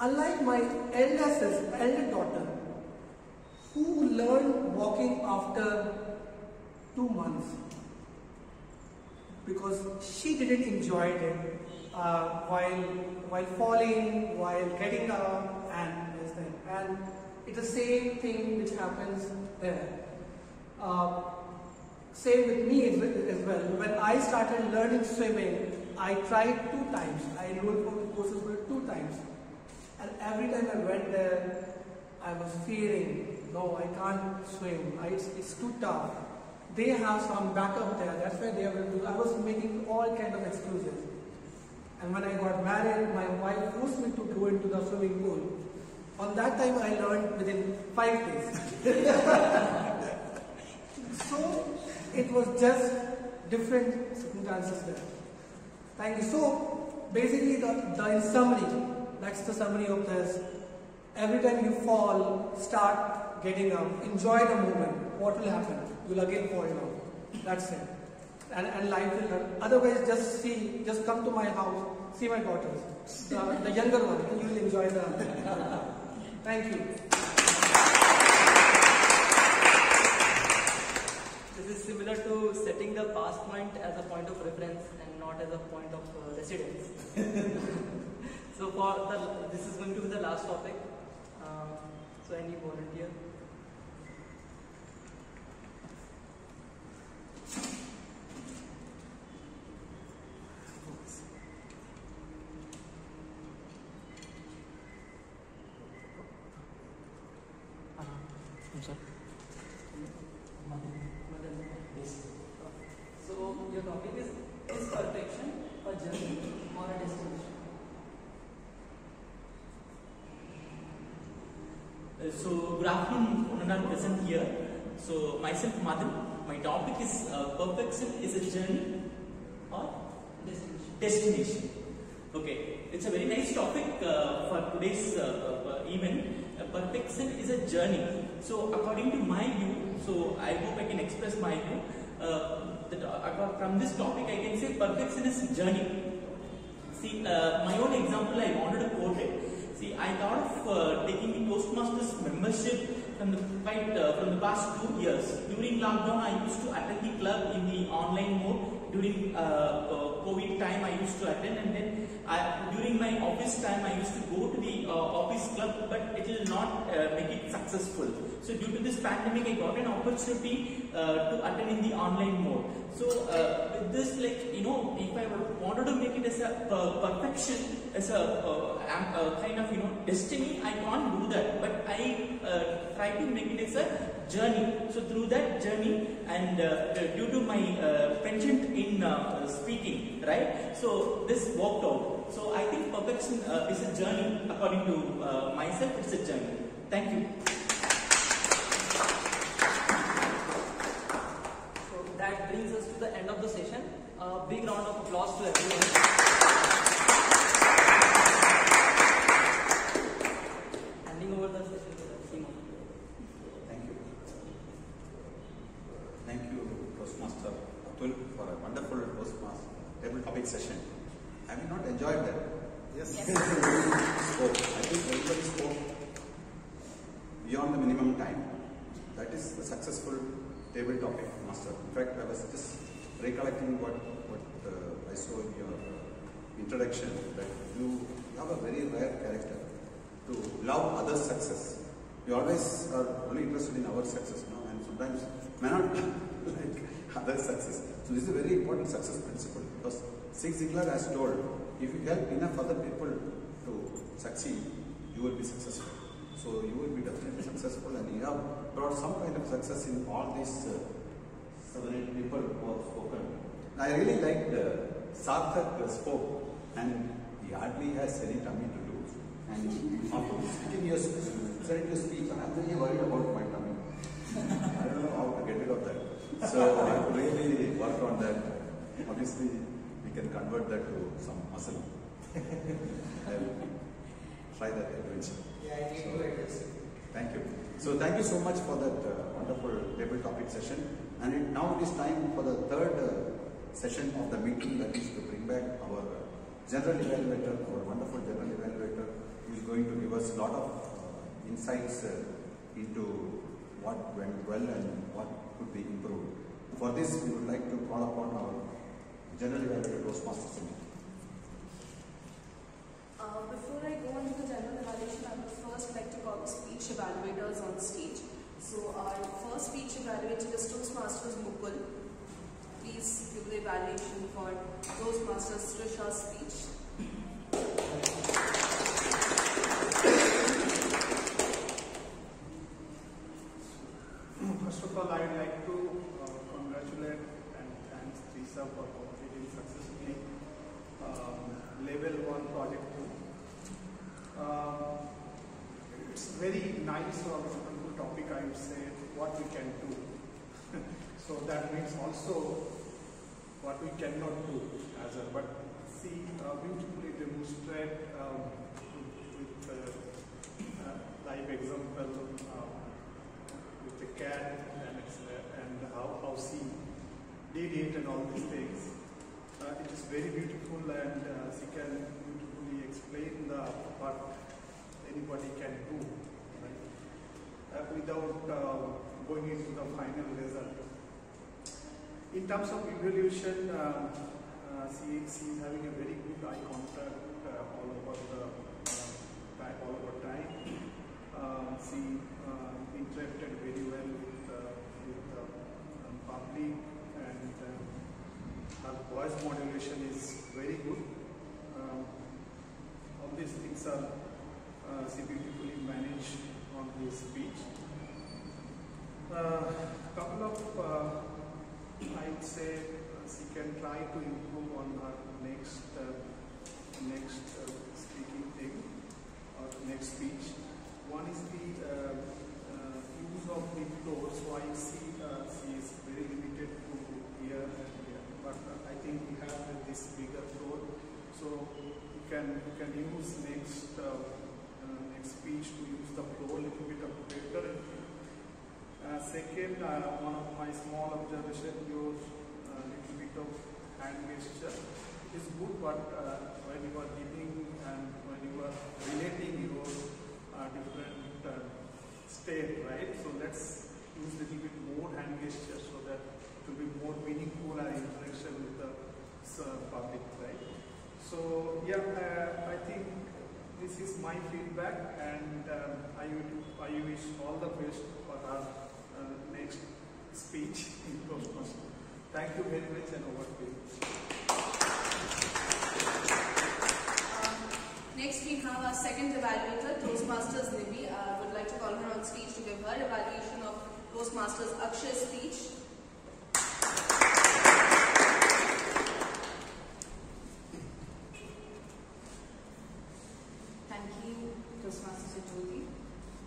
Unlike my elder sister, elder daughter, who learned walking after two months because she didn't enjoy it uh, while while falling, while getting up, and. And it's the same thing which happens there. Uh, same with me as well-. When I started learning swimming, I tried two times. I enrolled for the courses for two times. And every time I went there, I was fearing, no, I can't swim. I, it's, it's too tough. They have some backup there. That's why they to do. I was making all kind of excuses. And when I got married, my wife forced me to go into the swimming pool. On that time, I learned within five days. so it was just different circumstances there. Thank you. So basically, the, the summary, that's the summary of this. Every time you fall, start getting up. Enjoy the moment. What will happen? You'll again fall down. That's it. And, and life will learn. Otherwise, just see, just come to my house, see my daughters, the, the younger one, and you will enjoy the. Thank you. This is similar to setting the past point as a point of reference and not as a point of uh, residence. so for the, this is going to be the last topic. Uh, so any volunteer? I'm sorry. So your topic is is perfection a journey or a destination? Uh, So, good afternoon, Honorar present here. So, myself, Madan. My topic is uh, perfection is a journey or Destination. destination. Okay, it's a very nice topic uh, for today's uh, uh, event. Perfection is a journey. So, according to my view, so I hope I can express my view. Uh, uh, from this topic, I can say perfection is journey. See, my own example, I wanted to quote it. See, I thought of uh, taking the Toastmasters membership from the quite uh, from the past two years. During lockdown, I used to attend the club in the online mode. During uh, uh, COVID time, I used to attend, and then I, during my office time, I used to go to the uh, office club, but it will not uh, make it successful. So, due to this pandemic, I got an opportunity to attend in the online mode. So, with this, like you know, if I wanted to make it as a per- perfection, as a, a kind of you know destiny, I can't do that. But I try to make it as a journey. So through that journey, and uh, due to my uh, penchant in uh, speaking, right? So this worked out. So I think perfection uh, is a journey. According to uh, myself, it's a journey. Thank you. So that brings us to the end of the session. A big round of applause to everyone. Handing over the session to Simon. Thank you. Thank you, Toastmaster Atul, for a wonderful Toastmaster table topic session. Have you not enjoyed that? Yes. spoke. I think everybody spoke beyond the minimum time. That is the successful table topic master. In fact, I was just recollecting what, what uh, I saw in your introduction that you have a very rare character to love others' success. You always are only interested in our success, no? and sometimes may not like others' success. So this is a very important success principle because Zig Ziglar has told, if you help enough other people to succeed, you will be successful. So you will be definitely successful and you have brought some kind of success in all these uh, seven, eight people who have spoken. I really liked uh, Sarthak spoke and he hardly has any tummy to do. And after speaking your, listening to speech, I'm really worried about my tummy. I don't know how to get rid of that. So I have to really work on that. Obviously, we can convert that to some muscle. I'll try that eventually. Yeah, I need to address it. Thank you. So thank you so much for that uh, wonderful table topic session. And it, now it is time for the third uh, session of the meeting that is to bring back our general evaluator, our wonderful general evaluator, who is going to give us a lot of uh, insights uh, into what went well and what could be improved. For this, we would like to call upon our general evaluator, Toastmasters Singh. Uh, before I go on to the general evaluation, I would first like to call the speech evaluators on stage. So our first speech evaluator is Toastmasters Mukul. Please give the evaluation for Toastmasters Trisha's speech. First of all, I would like to uh, congratulate and thanks Teresa for completing successfully um, level one project two. Um, it's very nice or wonderful topic, I would say, what we can do. so that means also what we cannot do as a, but see, uh, beautifully demonstrate um, with uh, uh, live example um, with the cat and, uh, and how, how she did it and all these things. Uh, it is very beautiful and she can beautifully explain the what anybody can do right? without uh, going into the final result. In terms of evaluation, um, uh, is having a very good eye contact uh, all over the uh, time, all over time. Uh, she uh, interacted very well with, uh, with the um, public and uh, her voice modulation is very good. Um, all these things are uh, she beautifully managed on this speech. Uh, couple of uh, I'd say uh, she can try to improve on her next uh, next uh, speaking thing or next speech. One is the uh, uh, use of the floor. So I see uh, she is very limited to here and here, but uh, I think we have this bigger floor. So you can you can use next uh, uh, next speech to use the floor a little bit better. Uh, second, uh, one of my small observation, your uh, little bit of hand gesture is good, but when you are giving and when you are relating your different state, right? So let's use a little bit more hand gesture so that it will be more meaningful and interaction with the public, right? So yeah, uh, I think this is my feedback, and um, I would I wish all the best for our next speech in Toastmasters. Thank you very much, and over to you. Um, next, we have our second evaluator, Toastmasters Nivi. I uh, would like to call her on stage to give her evaluation of Toastmasters Akshay's speech. Thank you, Toastmasters Jyoti.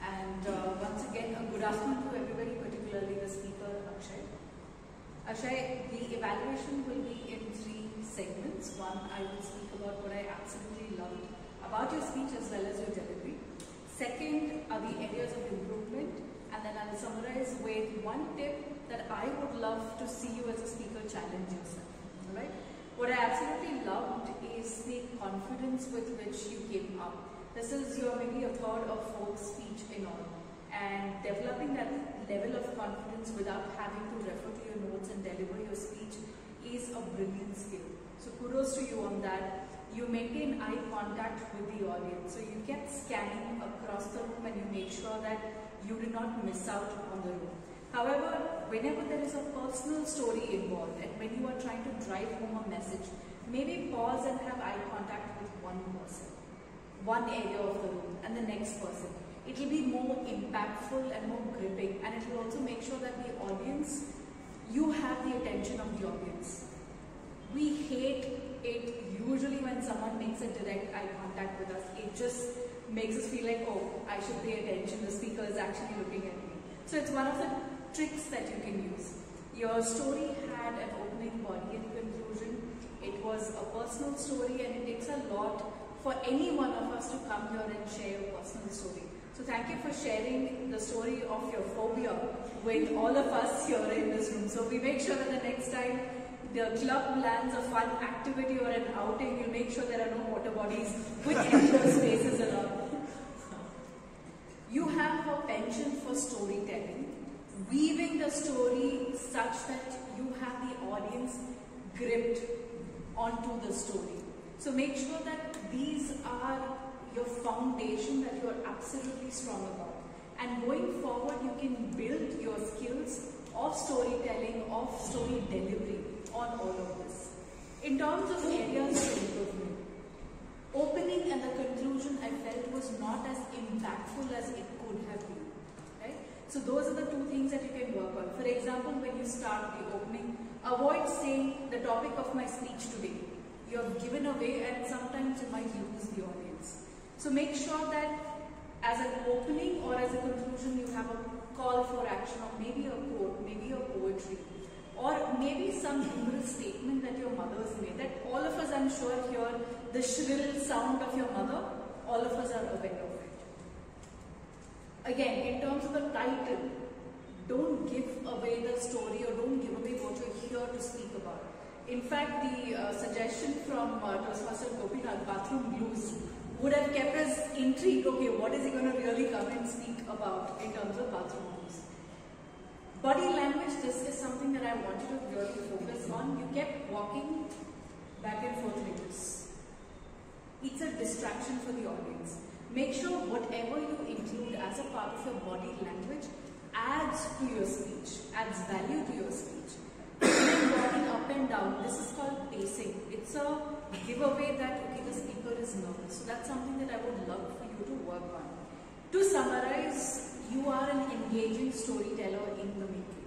And uh, once again, a good afternoon to everybody, particularly the speaker, Akshay. Akshay, the evaluation will be in three segments. One, I will speak about what I absolutely loved about your speech as well as your delivery. Second are the areas of improvement. And then I'll summarize with one tip that I would love to see you as a speaker challenge yourself. Alright? What I absolutely loved is the with which you came up. This is your maybe a third or fourth speech in all. And developing that level of confidence without having to refer to your notes and deliver your speech is a brilliant skill. So kudos to you on that. You maintain eye contact with the audience. So you kept scanning across the room and you make sure that you did not miss out on the room. However, whenever there is a personal story involved and when you are trying to drive home a message, maybe pause and have eye contact one person, one area of the room and the next person. it will be more impactful and more gripping and it will also make sure that the audience, you have the attention of the audience. We hate it usually when someone makes a direct eye contact with us. It just makes us feel like, oh, I should pay attention, the speaker is actually looking at me. So it's one of the tricks that you can use. Your story had an opening body. It was a personal story and it takes a lot for any one of us to come here and share a personal story. So thank you for sharing the story of your phobia with all of us here in this room. So we make sure that the next time the club plans a fun activity or an outing, you'll make sure there are no water bodies with empty spaces around. You have a penchant for storytelling, weaving the story such that you have the audience gripped onto the story. So make sure that these are your foundation that you are absolutely strong about. And going forward, you can build your skills of storytelling, of story delivery on all of this. In terms of areas of improvement, opening and the conclusion I felt was not as impactful as it could have been. Right? So those are the two things that you can work on. For example, when you start the opening, avoid saying the topic of my speech today. You have given away and sometimes you might lose the audience. So make sure that as an opening or as a conclusion you have a call for action or maybe a quote, maybe a poetry or maybe some humorous statement that your mother's made that all of us I'm sure hear the shrill sound of your mother, all of us are aware of it. Again, in terms of the title, don't give away the story or don't give away what you're here to speak about. In fact, the uh, suggestion from uh, Toastmaster Gopinath, Bathroom Blues, would have kept us intrigued, okay, what is he going to really come and speak about in terms of bathroom blues? Body language, this is something that I wanted to really focus on. You kept walking back and forth like this. It's a distraction for the audience. Make sure whatever you include as a part of your body language adds to your speech, adds value to your speech. When walking up and down, this is called pacing. It's a giveaway that, okay, the speaker is nervous. So that's something that I would love for you to work on. To summarize, you are an engaging storyteller in the making.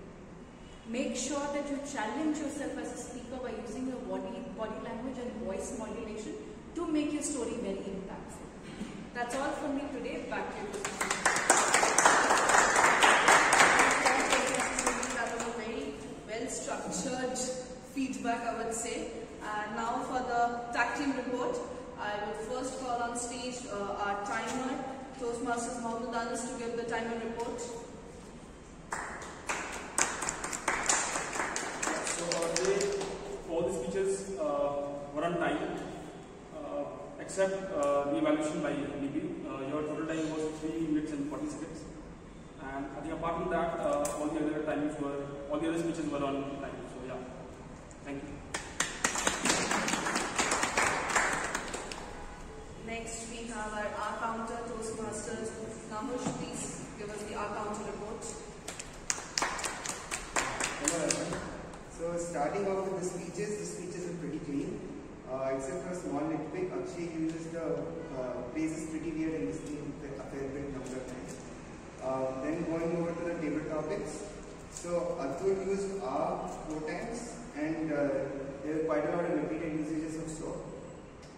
Make sure that you challenge yourself as a speaker by using your body, body language and voice modulation to make your story very impactful. That's all from me today. Back to you. That was a very well-structured feedback, I would say. And now for the tag team report, I will first call on stage uh, our timer, Toastmasters Mohammed Anas, to give the timer report. So uh, today, all the speeches uh, were on time, uh, except uh, the evaluation by Libby. Uh, your total time was 3 minutes and 40 seconds. And I think apart from that, uh, all the other times were, all the other speeches were on time. So yeah, thank you. Next, we have our R counter Toastmasters. Nahush, please give us the R counter report. Hello everyone. So starting off with the speeches, the speeches are pretty clean. Uh, except for a small nitpick, Akshay uses the uh, phrases pretty weird in this theme a fair bit number of times. Uh, then going over to the table topics. So Atul used R four times and uh, there are quite a lot of repeated usages of so.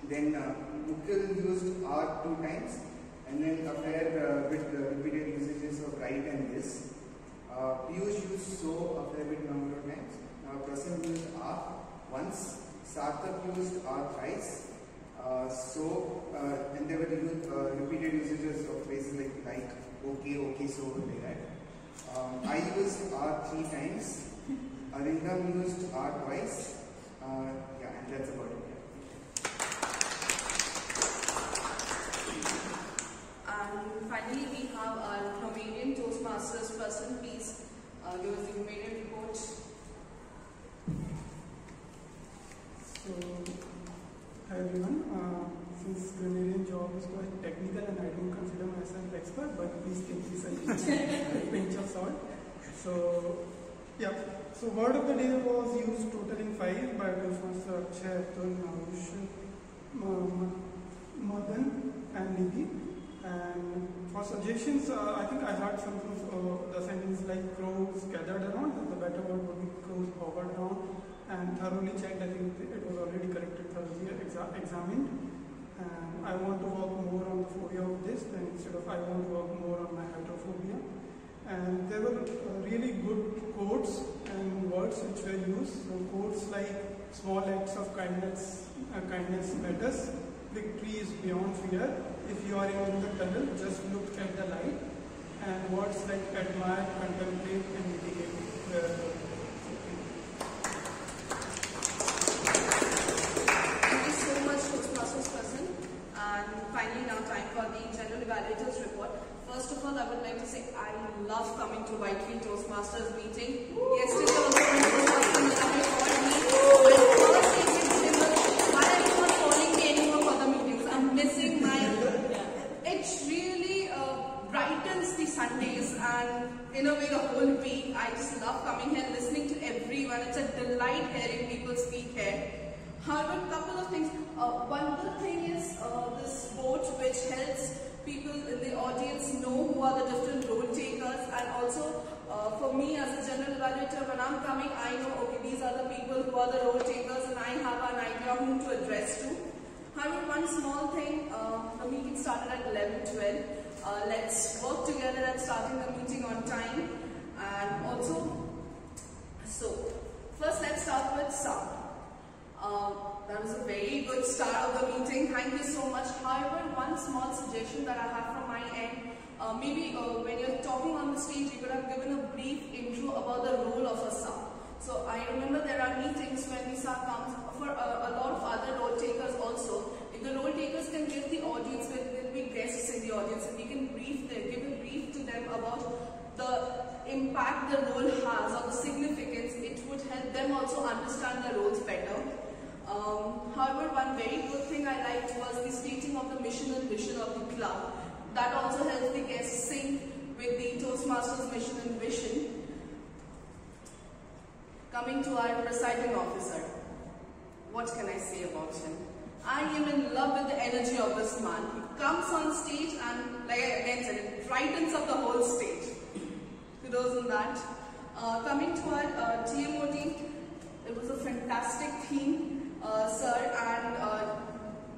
Then uh, used R two times and then a fair uh, bit uh, repeated usages of right and this. Uh, used so a fair bit number of times. Uh, Prasan used R once. Sarthak used R thrice. Uh, so, uh, and there were uh, repeated usages of phrases like like, okay, okay, so, like that. Um, I used R three times. Arindam used R twice. Uh, yeah, and that's about it. And finally, we have our grammarian Toastmasters person. Please uh, give us the grammarian report. So, hi everyone. Uh, since grammarian job is quite technical and I don't consider myself an expert, but please take this as a pinch of salt. So, yeah. So, word of the day was used totaling five by Toastmaster Akshay, Atul, Nahush, Ma- Ma- Madan, and Nidhi. And for suggestions, uh, I think I heard something, uh, the sentence like crows gathered around, the better word would be crows hovered around, and thoroughly checked, I think it was already corrected, thoroughly exa- examined. And I want to work more on the phobia of this, then instead of I want to work more on my heterophobia. And there were uh, really good quotes and words which were used. So quotes like small acts of kindness, uh, kindness matters. Victory is beyond fear. If you are in the tunnel, just look at the light. And words like admire, contemplate, and mitigate. were- Thank you so much. And finally, now time for the general evaluators. First of all, I would like to say I love coming to Whitefield Toastmasters meeting. Yesterday also, when Toastmasters meeting called me. My first thing was, why are you not calling me anymore for the meetings? I'm missing my. It really uh, brightens the Sundays and in a way the whole week. I just love coming here, listening to everyone. It's a delight hearing people speak here. However, a couple of things. Uh, one good thing is uh, this board which helps people in the audience know who are the different role takers and also uh, for me as a general evaluator when I'm coming I know okay these are the people who are the role takers and I have an idea whom to address to. However, one small thing, uh, the meeting started at 11, 12. Uh, let's work together at starting the meeting on time and also so first let's start with sound. Uh, that was a very good start of the meeting. Thank you so much. However, one small suggestion that I have from my end, uh, maybe uh, when you're talking on the stage, you could have given a brief intro about the role of a sound. So I remember there are meetings when Nisa comes for a, a lot of other role takers also. If the role takers can give the audience, there will be guests in the audience, and we can brief them, give a brief to them about the impact the role has or the significance. It would help them also understand the roles better. Um, however, one very good thing I liked was the stating of the mission and vision of the club. That also helps the guests sync with the Toastmasters mission and vision. Coming to our presiding officer, what can I say about him? I am in love with the energy of this man. He comes on stage and, like I again said, it brightens up the whole stage. Kudos on that. Uh, coming to our uh, TMOD, it was a fantastic theme, uh, sir, and uh,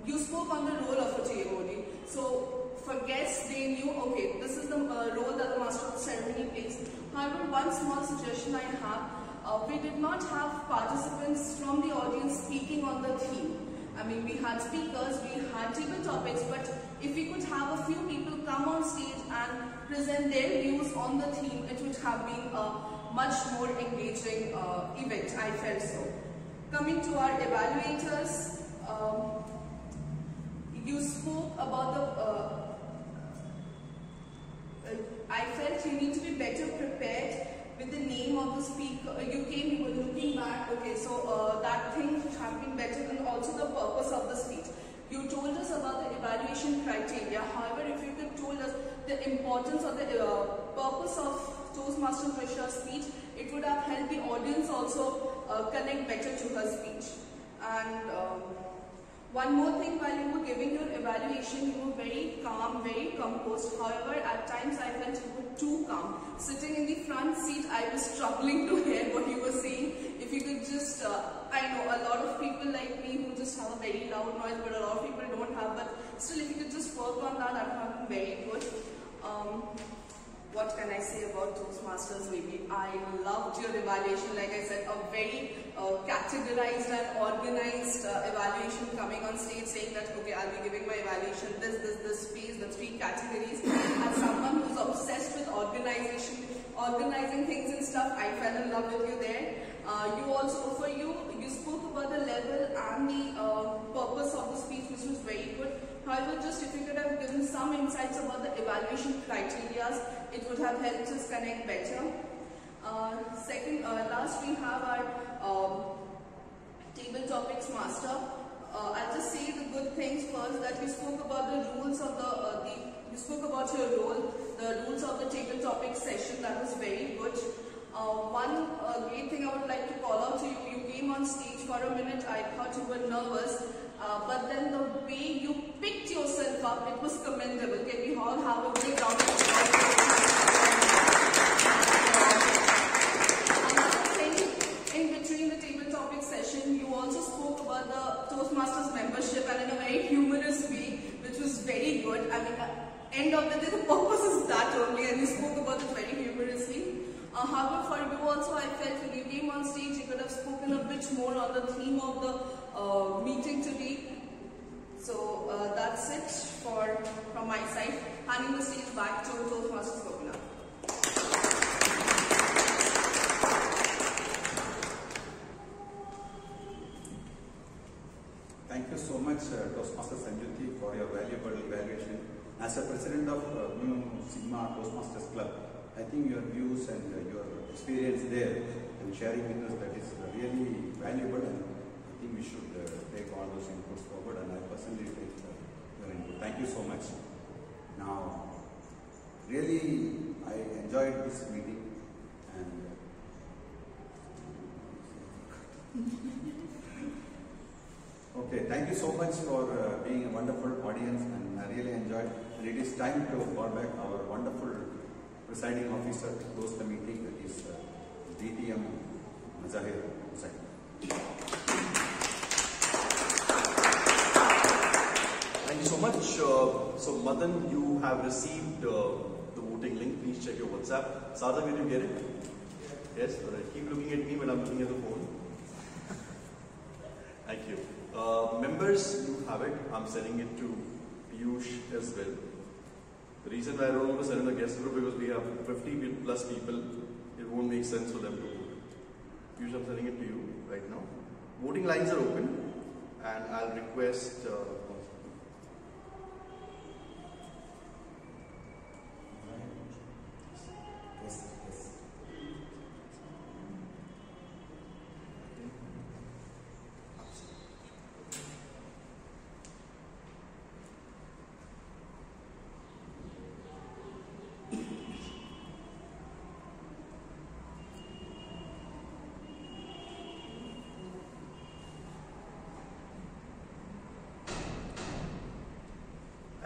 you spoke on the role of a TMOD. So for guests, they knew, okay, this is the uh, role that the master of the ceremony plays. However, one small suggestion I have, uh, we did not have participants from the audience speaking on the theme. I mean, we had speakers, we had table topics, but if we could have a few people come on stage and present their views on the theme, it would have been a much more engaging uh, event, I felt so. Coming to our evaluators, um, you spoke about the, uh, uh, I felt you need to be better prepared with the name of the speaker. Uh, You came, you were looking back, okay, so uh, that thing should have been better and also the purpose of the speech. You told us about the evaluation criteria. However, if you could told us the importance or the uh, purpose of Toastmasters Risha's speech, it would have helped the audience also connect better to her speech. And um, one more thing, while you were giving your evaluation, you were very calm, very composed. However, at times I felt you were too calm. Sitting in the front seat, I was struggling to hear what you were saying. If you could just, uh, I know a lot of people like me who just have a very loud noise, but a lot of people don't have. But still, if you could just work on that, that would have been very good. Um, what can I say about Toastmasters maybe? I loved your evaluation, like I said, a very uh, categorized and organized uh, evaluation coming on stage saying that, okay, I'll be giving my evaluation this, this, this phase, the three categories. As someone who's obsessed with organization, organizing things and stuff, I fell in love with you there. Uh, you also, for you, you spoke about the level and the uh, purpose of the speech, which was very good. However, just if you could have given some insights about the evaluation criteria, it would have helped us connect better. Uh, second, uh, last we have our um, table topics master. Uh, I'll just say the good things first that you spoke about the rules of the, uh, the you spoke about your role, the rules of the table topic session. That was very good. Uh, one great thing I would like to call out to you, you came on stage for a minute, I thought you were nervous, uh, but then the way you picked yourself up. It was commendable. Can we all have a big round of applause? In between the table topic session, you also spoke about the Toastmasters membership and in a very humorous way, which was very good. I mean, uh, end of the day, the purpose is that only, and you spoke about it very humorously. Uh, however, for you also, I felt when you came on stage, you could have spoken a bit more on the theme of the uh, meeting today. So uh, that's it for from my side. Handing the stage back to Toastmasters Gopinath. Thank you so much, uh, Toastmaster Sanjuti, for your valuable evaluation. As a president of uh, Mu Sigma Toastmasters Club, I think your views and uh, your experience there and sharing with us that is uh, really valuable and I think we should all those inputs forward and I personally take your input. Thank you so much. Now, really, I enjoyed this meeting and Okay, thank you so much for uh, being a wonderful audience and I really enjoyed. And it is time to call back our wonderful presiding officer to close the meeting that is uh, DTM Mazahir Hussain. Thank you so much. Uh, so, Madan, you have received uh, the voting link. Please check your WhatsApp. Sarda, will you get it? Yes? All right. Keep looking at me when I'm looking at the phone. Thank you. Uh, members, you have it. I'm sending it to Piyush as well. The reason why I don't want to send in the guest group because we have 50 pe- plus people. It won't make sense for them to vote. Piyush, I'm sending it to you right now. Voting lines are open and I'll request uh, Yes, yes.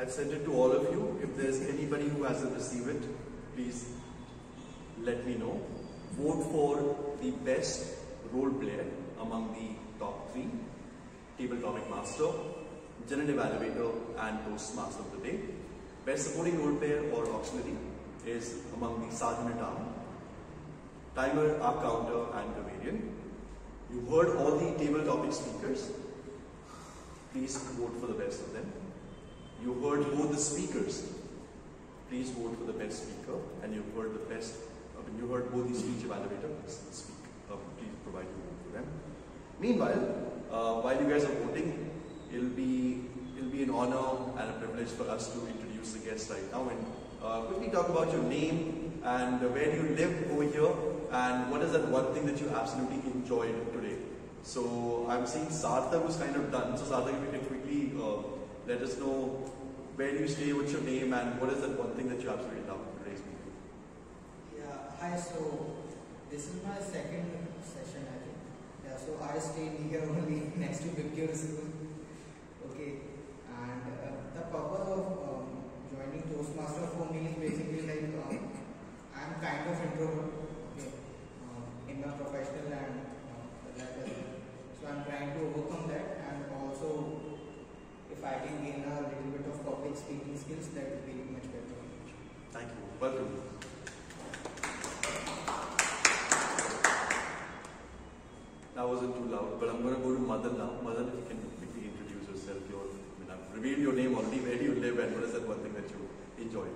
I've sent it to all of you. If there's anybody who hasn't received it, please let me know. Vote for the best role player among the top three table topic master, general evaluator, and toastmaster of the day. Best supporting role player or auxiliary is among the sergeant at arm, timer, arc counter, and grammarian. You heard all the table topic speakers. Please vote for the best of them. You heard both the speakers. Please vote for the best speaker, and you've heard the best. I mean, you heard both the speech evaluator. Speak. Uh, please provide your vote for them. Meanwhile, uh, while you guys are voting, it'll be it'll be an honor and a privilege for us to introduce the guests right now and uh, quickly talk about your name and where you live over here and what is that one thing that you absolutely enjoyed today. So I'm seeing Sartha was kind of done. So Sartha, if you can quickly uh, let us know where do you stay, what's your name, and what is that one thing that you absolutely love in today's meeting. Yeah, hi, so this is my second session, I think. Yeah, so I stay here only next to Victoria School. Okay, and uh, the purpose of um, joining Toastmaster for me is basically like um, I'm kind of introvert okay, um, in my professional and uh. So I'm trying to overcome that and also if I can gain a little bit of public speaking skills, that would be much better. Thank you. Welcome. That wasn't too loud, but I'm going to go to Madan now. Madan, if you can quickly introduce yourself. Your, I mean, I've revealed your name already. Where do you live, and what is that one thing that you enjoy?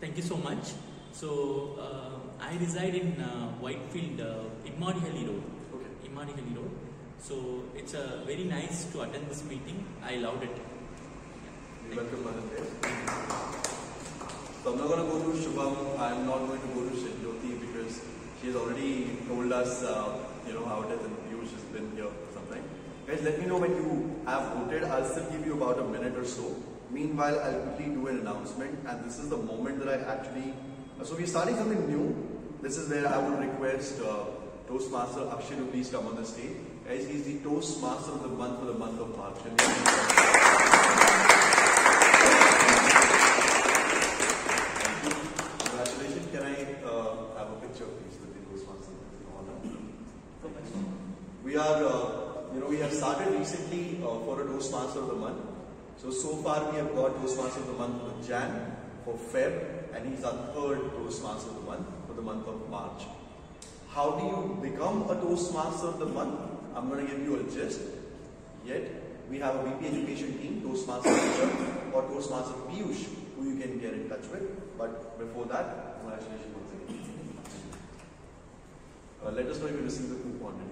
Thank you so much. So uh, I reside in uh, Whitefield, uh, Imadihalli Road. Okay. Imadihalli Road. So it's uh, very nice to attend this meeting. I loved it. Welcome. So I'm not going to go to Shubham. I'm not going to go to Shinjoti because she's already told us, uh, you know, how it is and Piyush has been here for some time. Guys, let me know when you have voted. I'll still give you about a minute or so. Meanwhile, I'll quickly do an announcement and this is the moment that I actually... So we're starting something new. This is where I would request uh, Toastmaster Akshay to please come on the stage as he is the Toastmaster of the month for the month of March. Congratulations. Can I uh, have a picture, please, with the Toastmaster? We are, uh, you know, we have started recently uh, for a Toastmaster of the month. So, so far we have got Toastmaster of the month for Jan, for Feb, and he's our third Toastmaster of the month for the month of March. How do you become a Toastmaster of the month? I'm going to give you a gist. Yet, we have a VP education team, Toastmaster Rishabh or Toastmaster Piyush, who you can get in touch with. But before that, congratulations once again. Uh, let us know if you receive the coupon.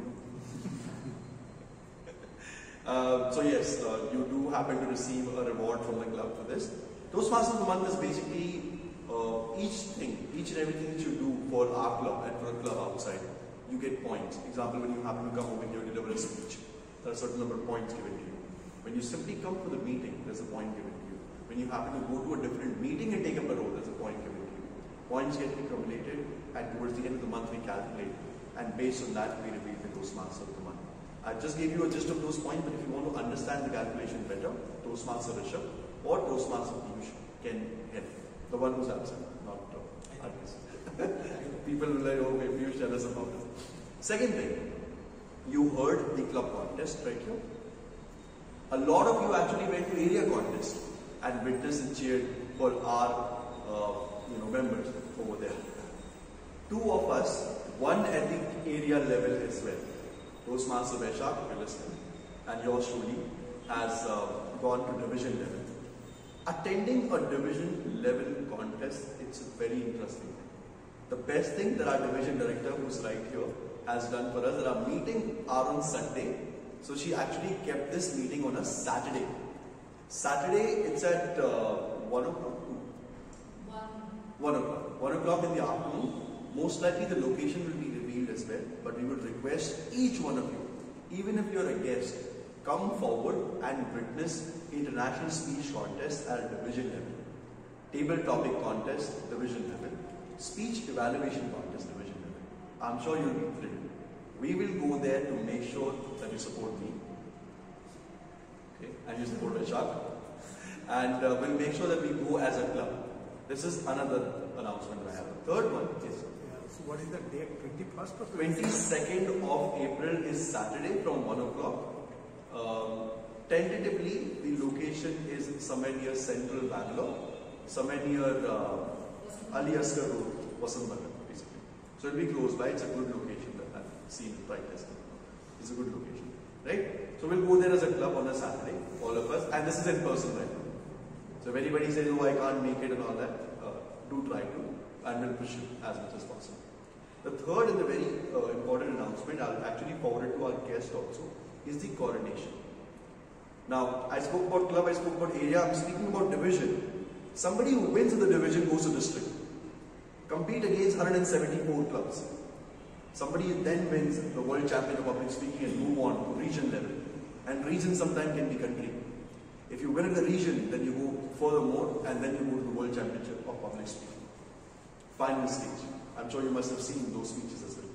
Uh, so yes, uh, you do happen to receive a reward from the club for this. Toastmaster of the month is basically uh, each thing, each and everything that you do for our club and for a club outside, you get points. Example, when you happen to come over here and deliver a speech, there are a certain number of points given to you. When you simply come for the meeting, there's a point given to you. When you happen to go to a different meeting and take up a role, there's a point given to you. Points get accumulated, and towards the end of the month, we calculate, and based on that, we reveal the Toastmaster of the month. I just gave you a gist of those points, but if you want to understand the calculation better, Toastmaster Rishabh or Toastmaster Piyush can help. The one who's absent, not uh, others. People will like, oh, okay, Piyush, tell us about it. Second thing, you heard the club contest right here. A lot of you actually went to area contest and witnessed and cheered for our uh, you know, members over there. Two of us, one at the area level as well. Toastmaster if you're listening, and yours truly has uh, gone to division level. Attending a division level contest, it's very interesting. The best thing that our division director, who's right here, has done for us, that our meeting are on Sunday. So she actually kept this meeting on a Saturday. Saturday, it's at uh, 1 o'clock. 1 o'clock. 1 o'clock in the afternoon. Most likely the location will be revealed as well. But we would request each one of you, even if you're a guest, come forward and witness international speech contest at division level. Table topic contest, division level. Speech evaluation contest, division. I'm sure you'll be thrilled. We will go there to make sure that you support me. Okay, and you support Vaishak. And uh, we'll make sure that we go as a club. This is another announcement I have. Third one is So what is the date? 21st or 22nd of April is Saturday from 1 o'clock. Um, tentatively, the location is somewhere near central Bangalore, somewhere near uh, Ali Askar Road, Vasantnagar, basically. So it'll be close by. It's a good location that I've seen right. It's a good location, right? So we'll go there as a club on a Saturday, all of us, and this is in person, right? So if anybody says, oh, I can't make it and all that, uh, do try to, and we'll push it as much as possible. The third and the very uh, important announcement, I'll actually forward it to our guest also, is the coronation. Now, I spoke about club, I spoke about area, I'm speaking about division. Somebody who wins in the division goes to district. Compete against 174 clubs. Somebody then wins the world champion of public speaking and move on to region level. And region sometimes can be country. If you win in the region, then you go furthermore and then you go to the world championship of public speaking. Final stage. I'm sure you must have seen those speeches as well.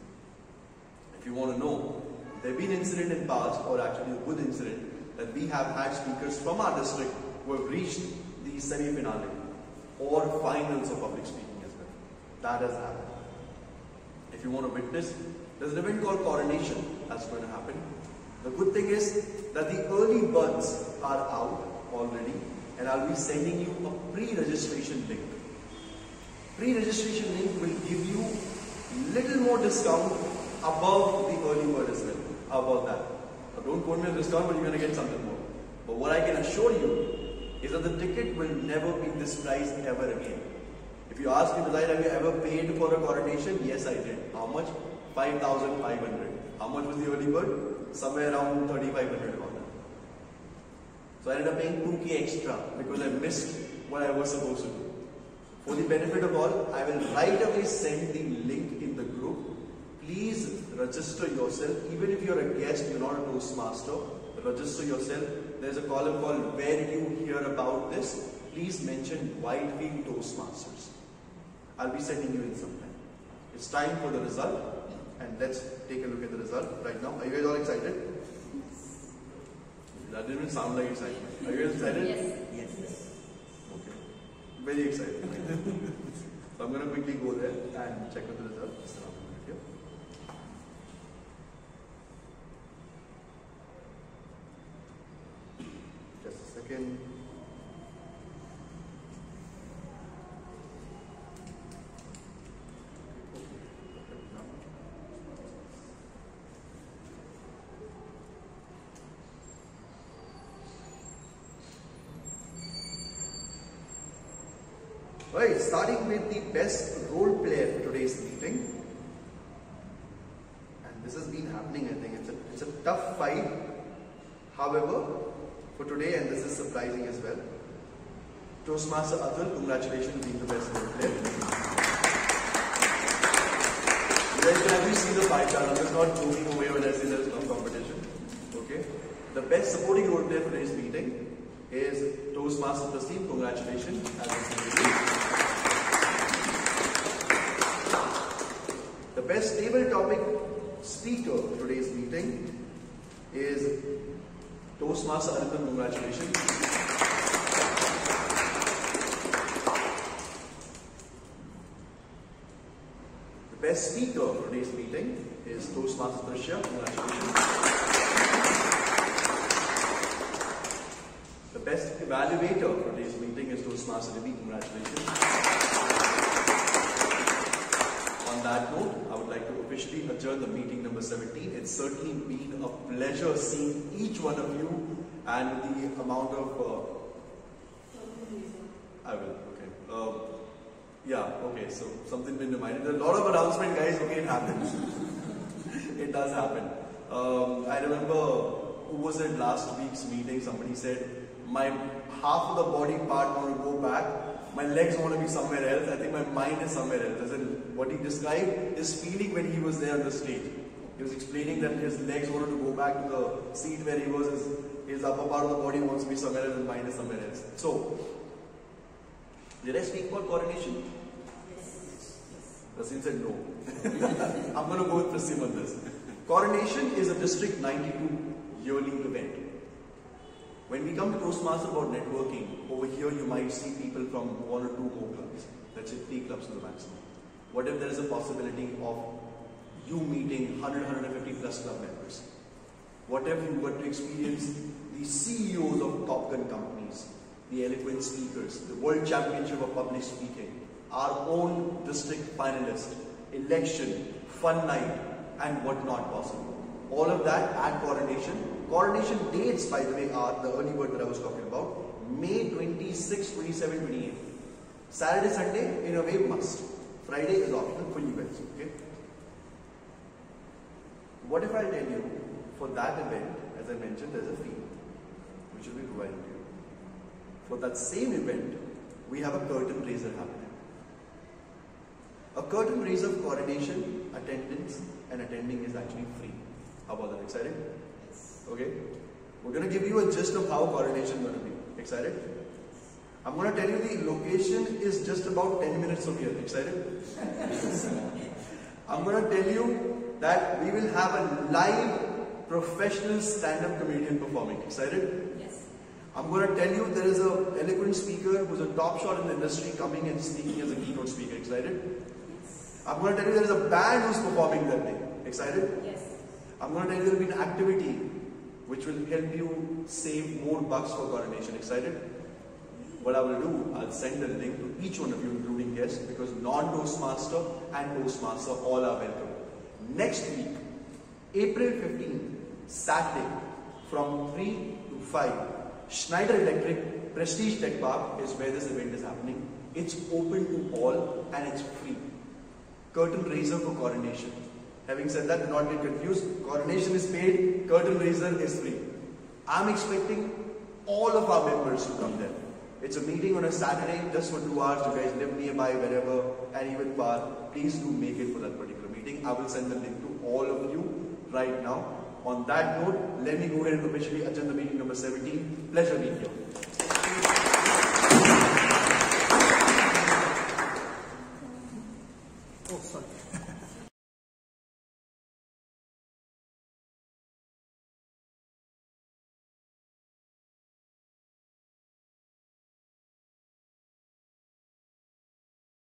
If you want to know, there have been incident in past, or actually a good incident, that we have had speakers from our district who have reached the semi-finale or finals of public speaking. That has happened. If you want to witness, there's an event called coronation that's going to happen. The good thing is that the early birds are out already and I'll be sending you a pre-registration link. Pre-registration link will give you little more discount above the early bird as well. How about that? Don't quote me on discount, but you're going to get something more. But what I can assure you is that the ticket will never be this price ever again. If you ask me, Delight, have you ever paid for a coronation? Yes, I did. How much? 5,500. How much was the early bird? Somewhere around 3,500 about that. So I ended up paying 2k extra because I missed what I was supposed to do. For the benefit of all, I will right away send the link in the group. Please register yourself. Even if you're a guest, you're not a Toastmaster, register yourself. There's a column called Where You Hear About This. Please mention Whitefield Toastmasters. I'll be sending you in some time. It's time for the result and let's take a look at the result right now. Are you guys all excited? Yes. That didn't sound like excitement. Are you guys excited? Yes. Yes. Okay. Very excited. so I'm going to quickly go there and check out the result. Just a second. Starting with the best role player for today's meeting. And this has been happening, I think. It's a, it's a tough fight. However, for today, and this is surprising as well, Toastmaster Atul, congratulations being the best role player. Guys can actually see the pie chart. I'm just not moving away when I say there's no competition. Okay? The best supporting role player for today's meeting is Toastmaster Prasteem. Congratulations. As a The best table topic speaker for today's meeting is Toastmaster Arvind. Congratulations. The best speaker for today's meeting is Toastmaster Trishya. Congratulations. The best evaluator for today's meeting is Toastmaster Libby. Congratulations. On that note, I would like to officially adjourn the meeting number 17. It's certainly been a pleasure seeing each one of you and the amount of. Uh, I will, okay. Uh, yeah, okay, so something been reminded. A lot of announcement, guys. Okay, it happens. it does happen. Um, I remember, who was it last week's meeting? Somebody said, my half of the body part want to go back my legs want to be somewhere else. I think my mind is somewhere else. As in, what he described is feeling when he was there on the stage. He was explaining that his legs wanted to go back to the seat where he was. His, his upper part of the body wants to be somewhere else, and mind is somewhere else. So, did I speak about coronation? Yes. Prasim said no. I'm going to go with Prasim on this. Coronation is a District 92 yearly event. When we come to Toastmaster about networking, over here you might see people from one or two more clubs. That's it, three clubs to the maximum. What if there is a possibility of you meeting 100, 150 plus club members? What if you got to experience the CEOs of Top Gun companies, the eloquent speakers, the World Championship of Public Speaking, our own district finalist, election, fun night, and whatnot possible. All of that at coronation Coronation dates, by the way, are the early word that I was talking about. May 26, 27, 28. Saturday, Sunday, in a way, must. Friday is optional for you guys, okay? What if I tell you, for that event, as I mentioned, there's a fee, which will be provided to you. For that same event, we have a curtain raiser happening. A curtain raiser of coronation, attendance, and attending is actually free. How about that? Excited? Yes. Okay? We're going to give you a gist of how coronation is going to be. Excited? I'm going to tell you the location is just about 10 minutes from here. Excited? I'm going to tell you that we will have a live professional stand-up comedian performing. Excited? Yes. I'm going to tell you there is a eloquent speaker who's a top shot in the industry coming and speaking as a keynote speaker. Excited? Yes. I'm going to tell you there is a band who's performing that day. Excited? Yes. I'm going to tell you there will be an activity which will help you save more bucks for coronation. Excited? What I will do, I'll send a link to each one of you, including guests, because non-Toastmaster and Toastmaster all are welcome. Next week, April 15th, Saturday, from 3 to 5, Schneider Electric Prestige Tech Park is where this event is happening. It's open to all and it's free. Curtain raiser for coronation. Having said that, do not get confused. Coronation is paid, curtain raiser is free. I'm expecting all of our members to come there. It's a meeting on a Saturday, just for two hours. You guys live nearby, wherever, and even far. Please do make it for that particular meeting. I will send the link to all of you right now. On that note, let me go ahead and officially adjourn the meeting number 17. Pleasure meeting you. Oh, sorry.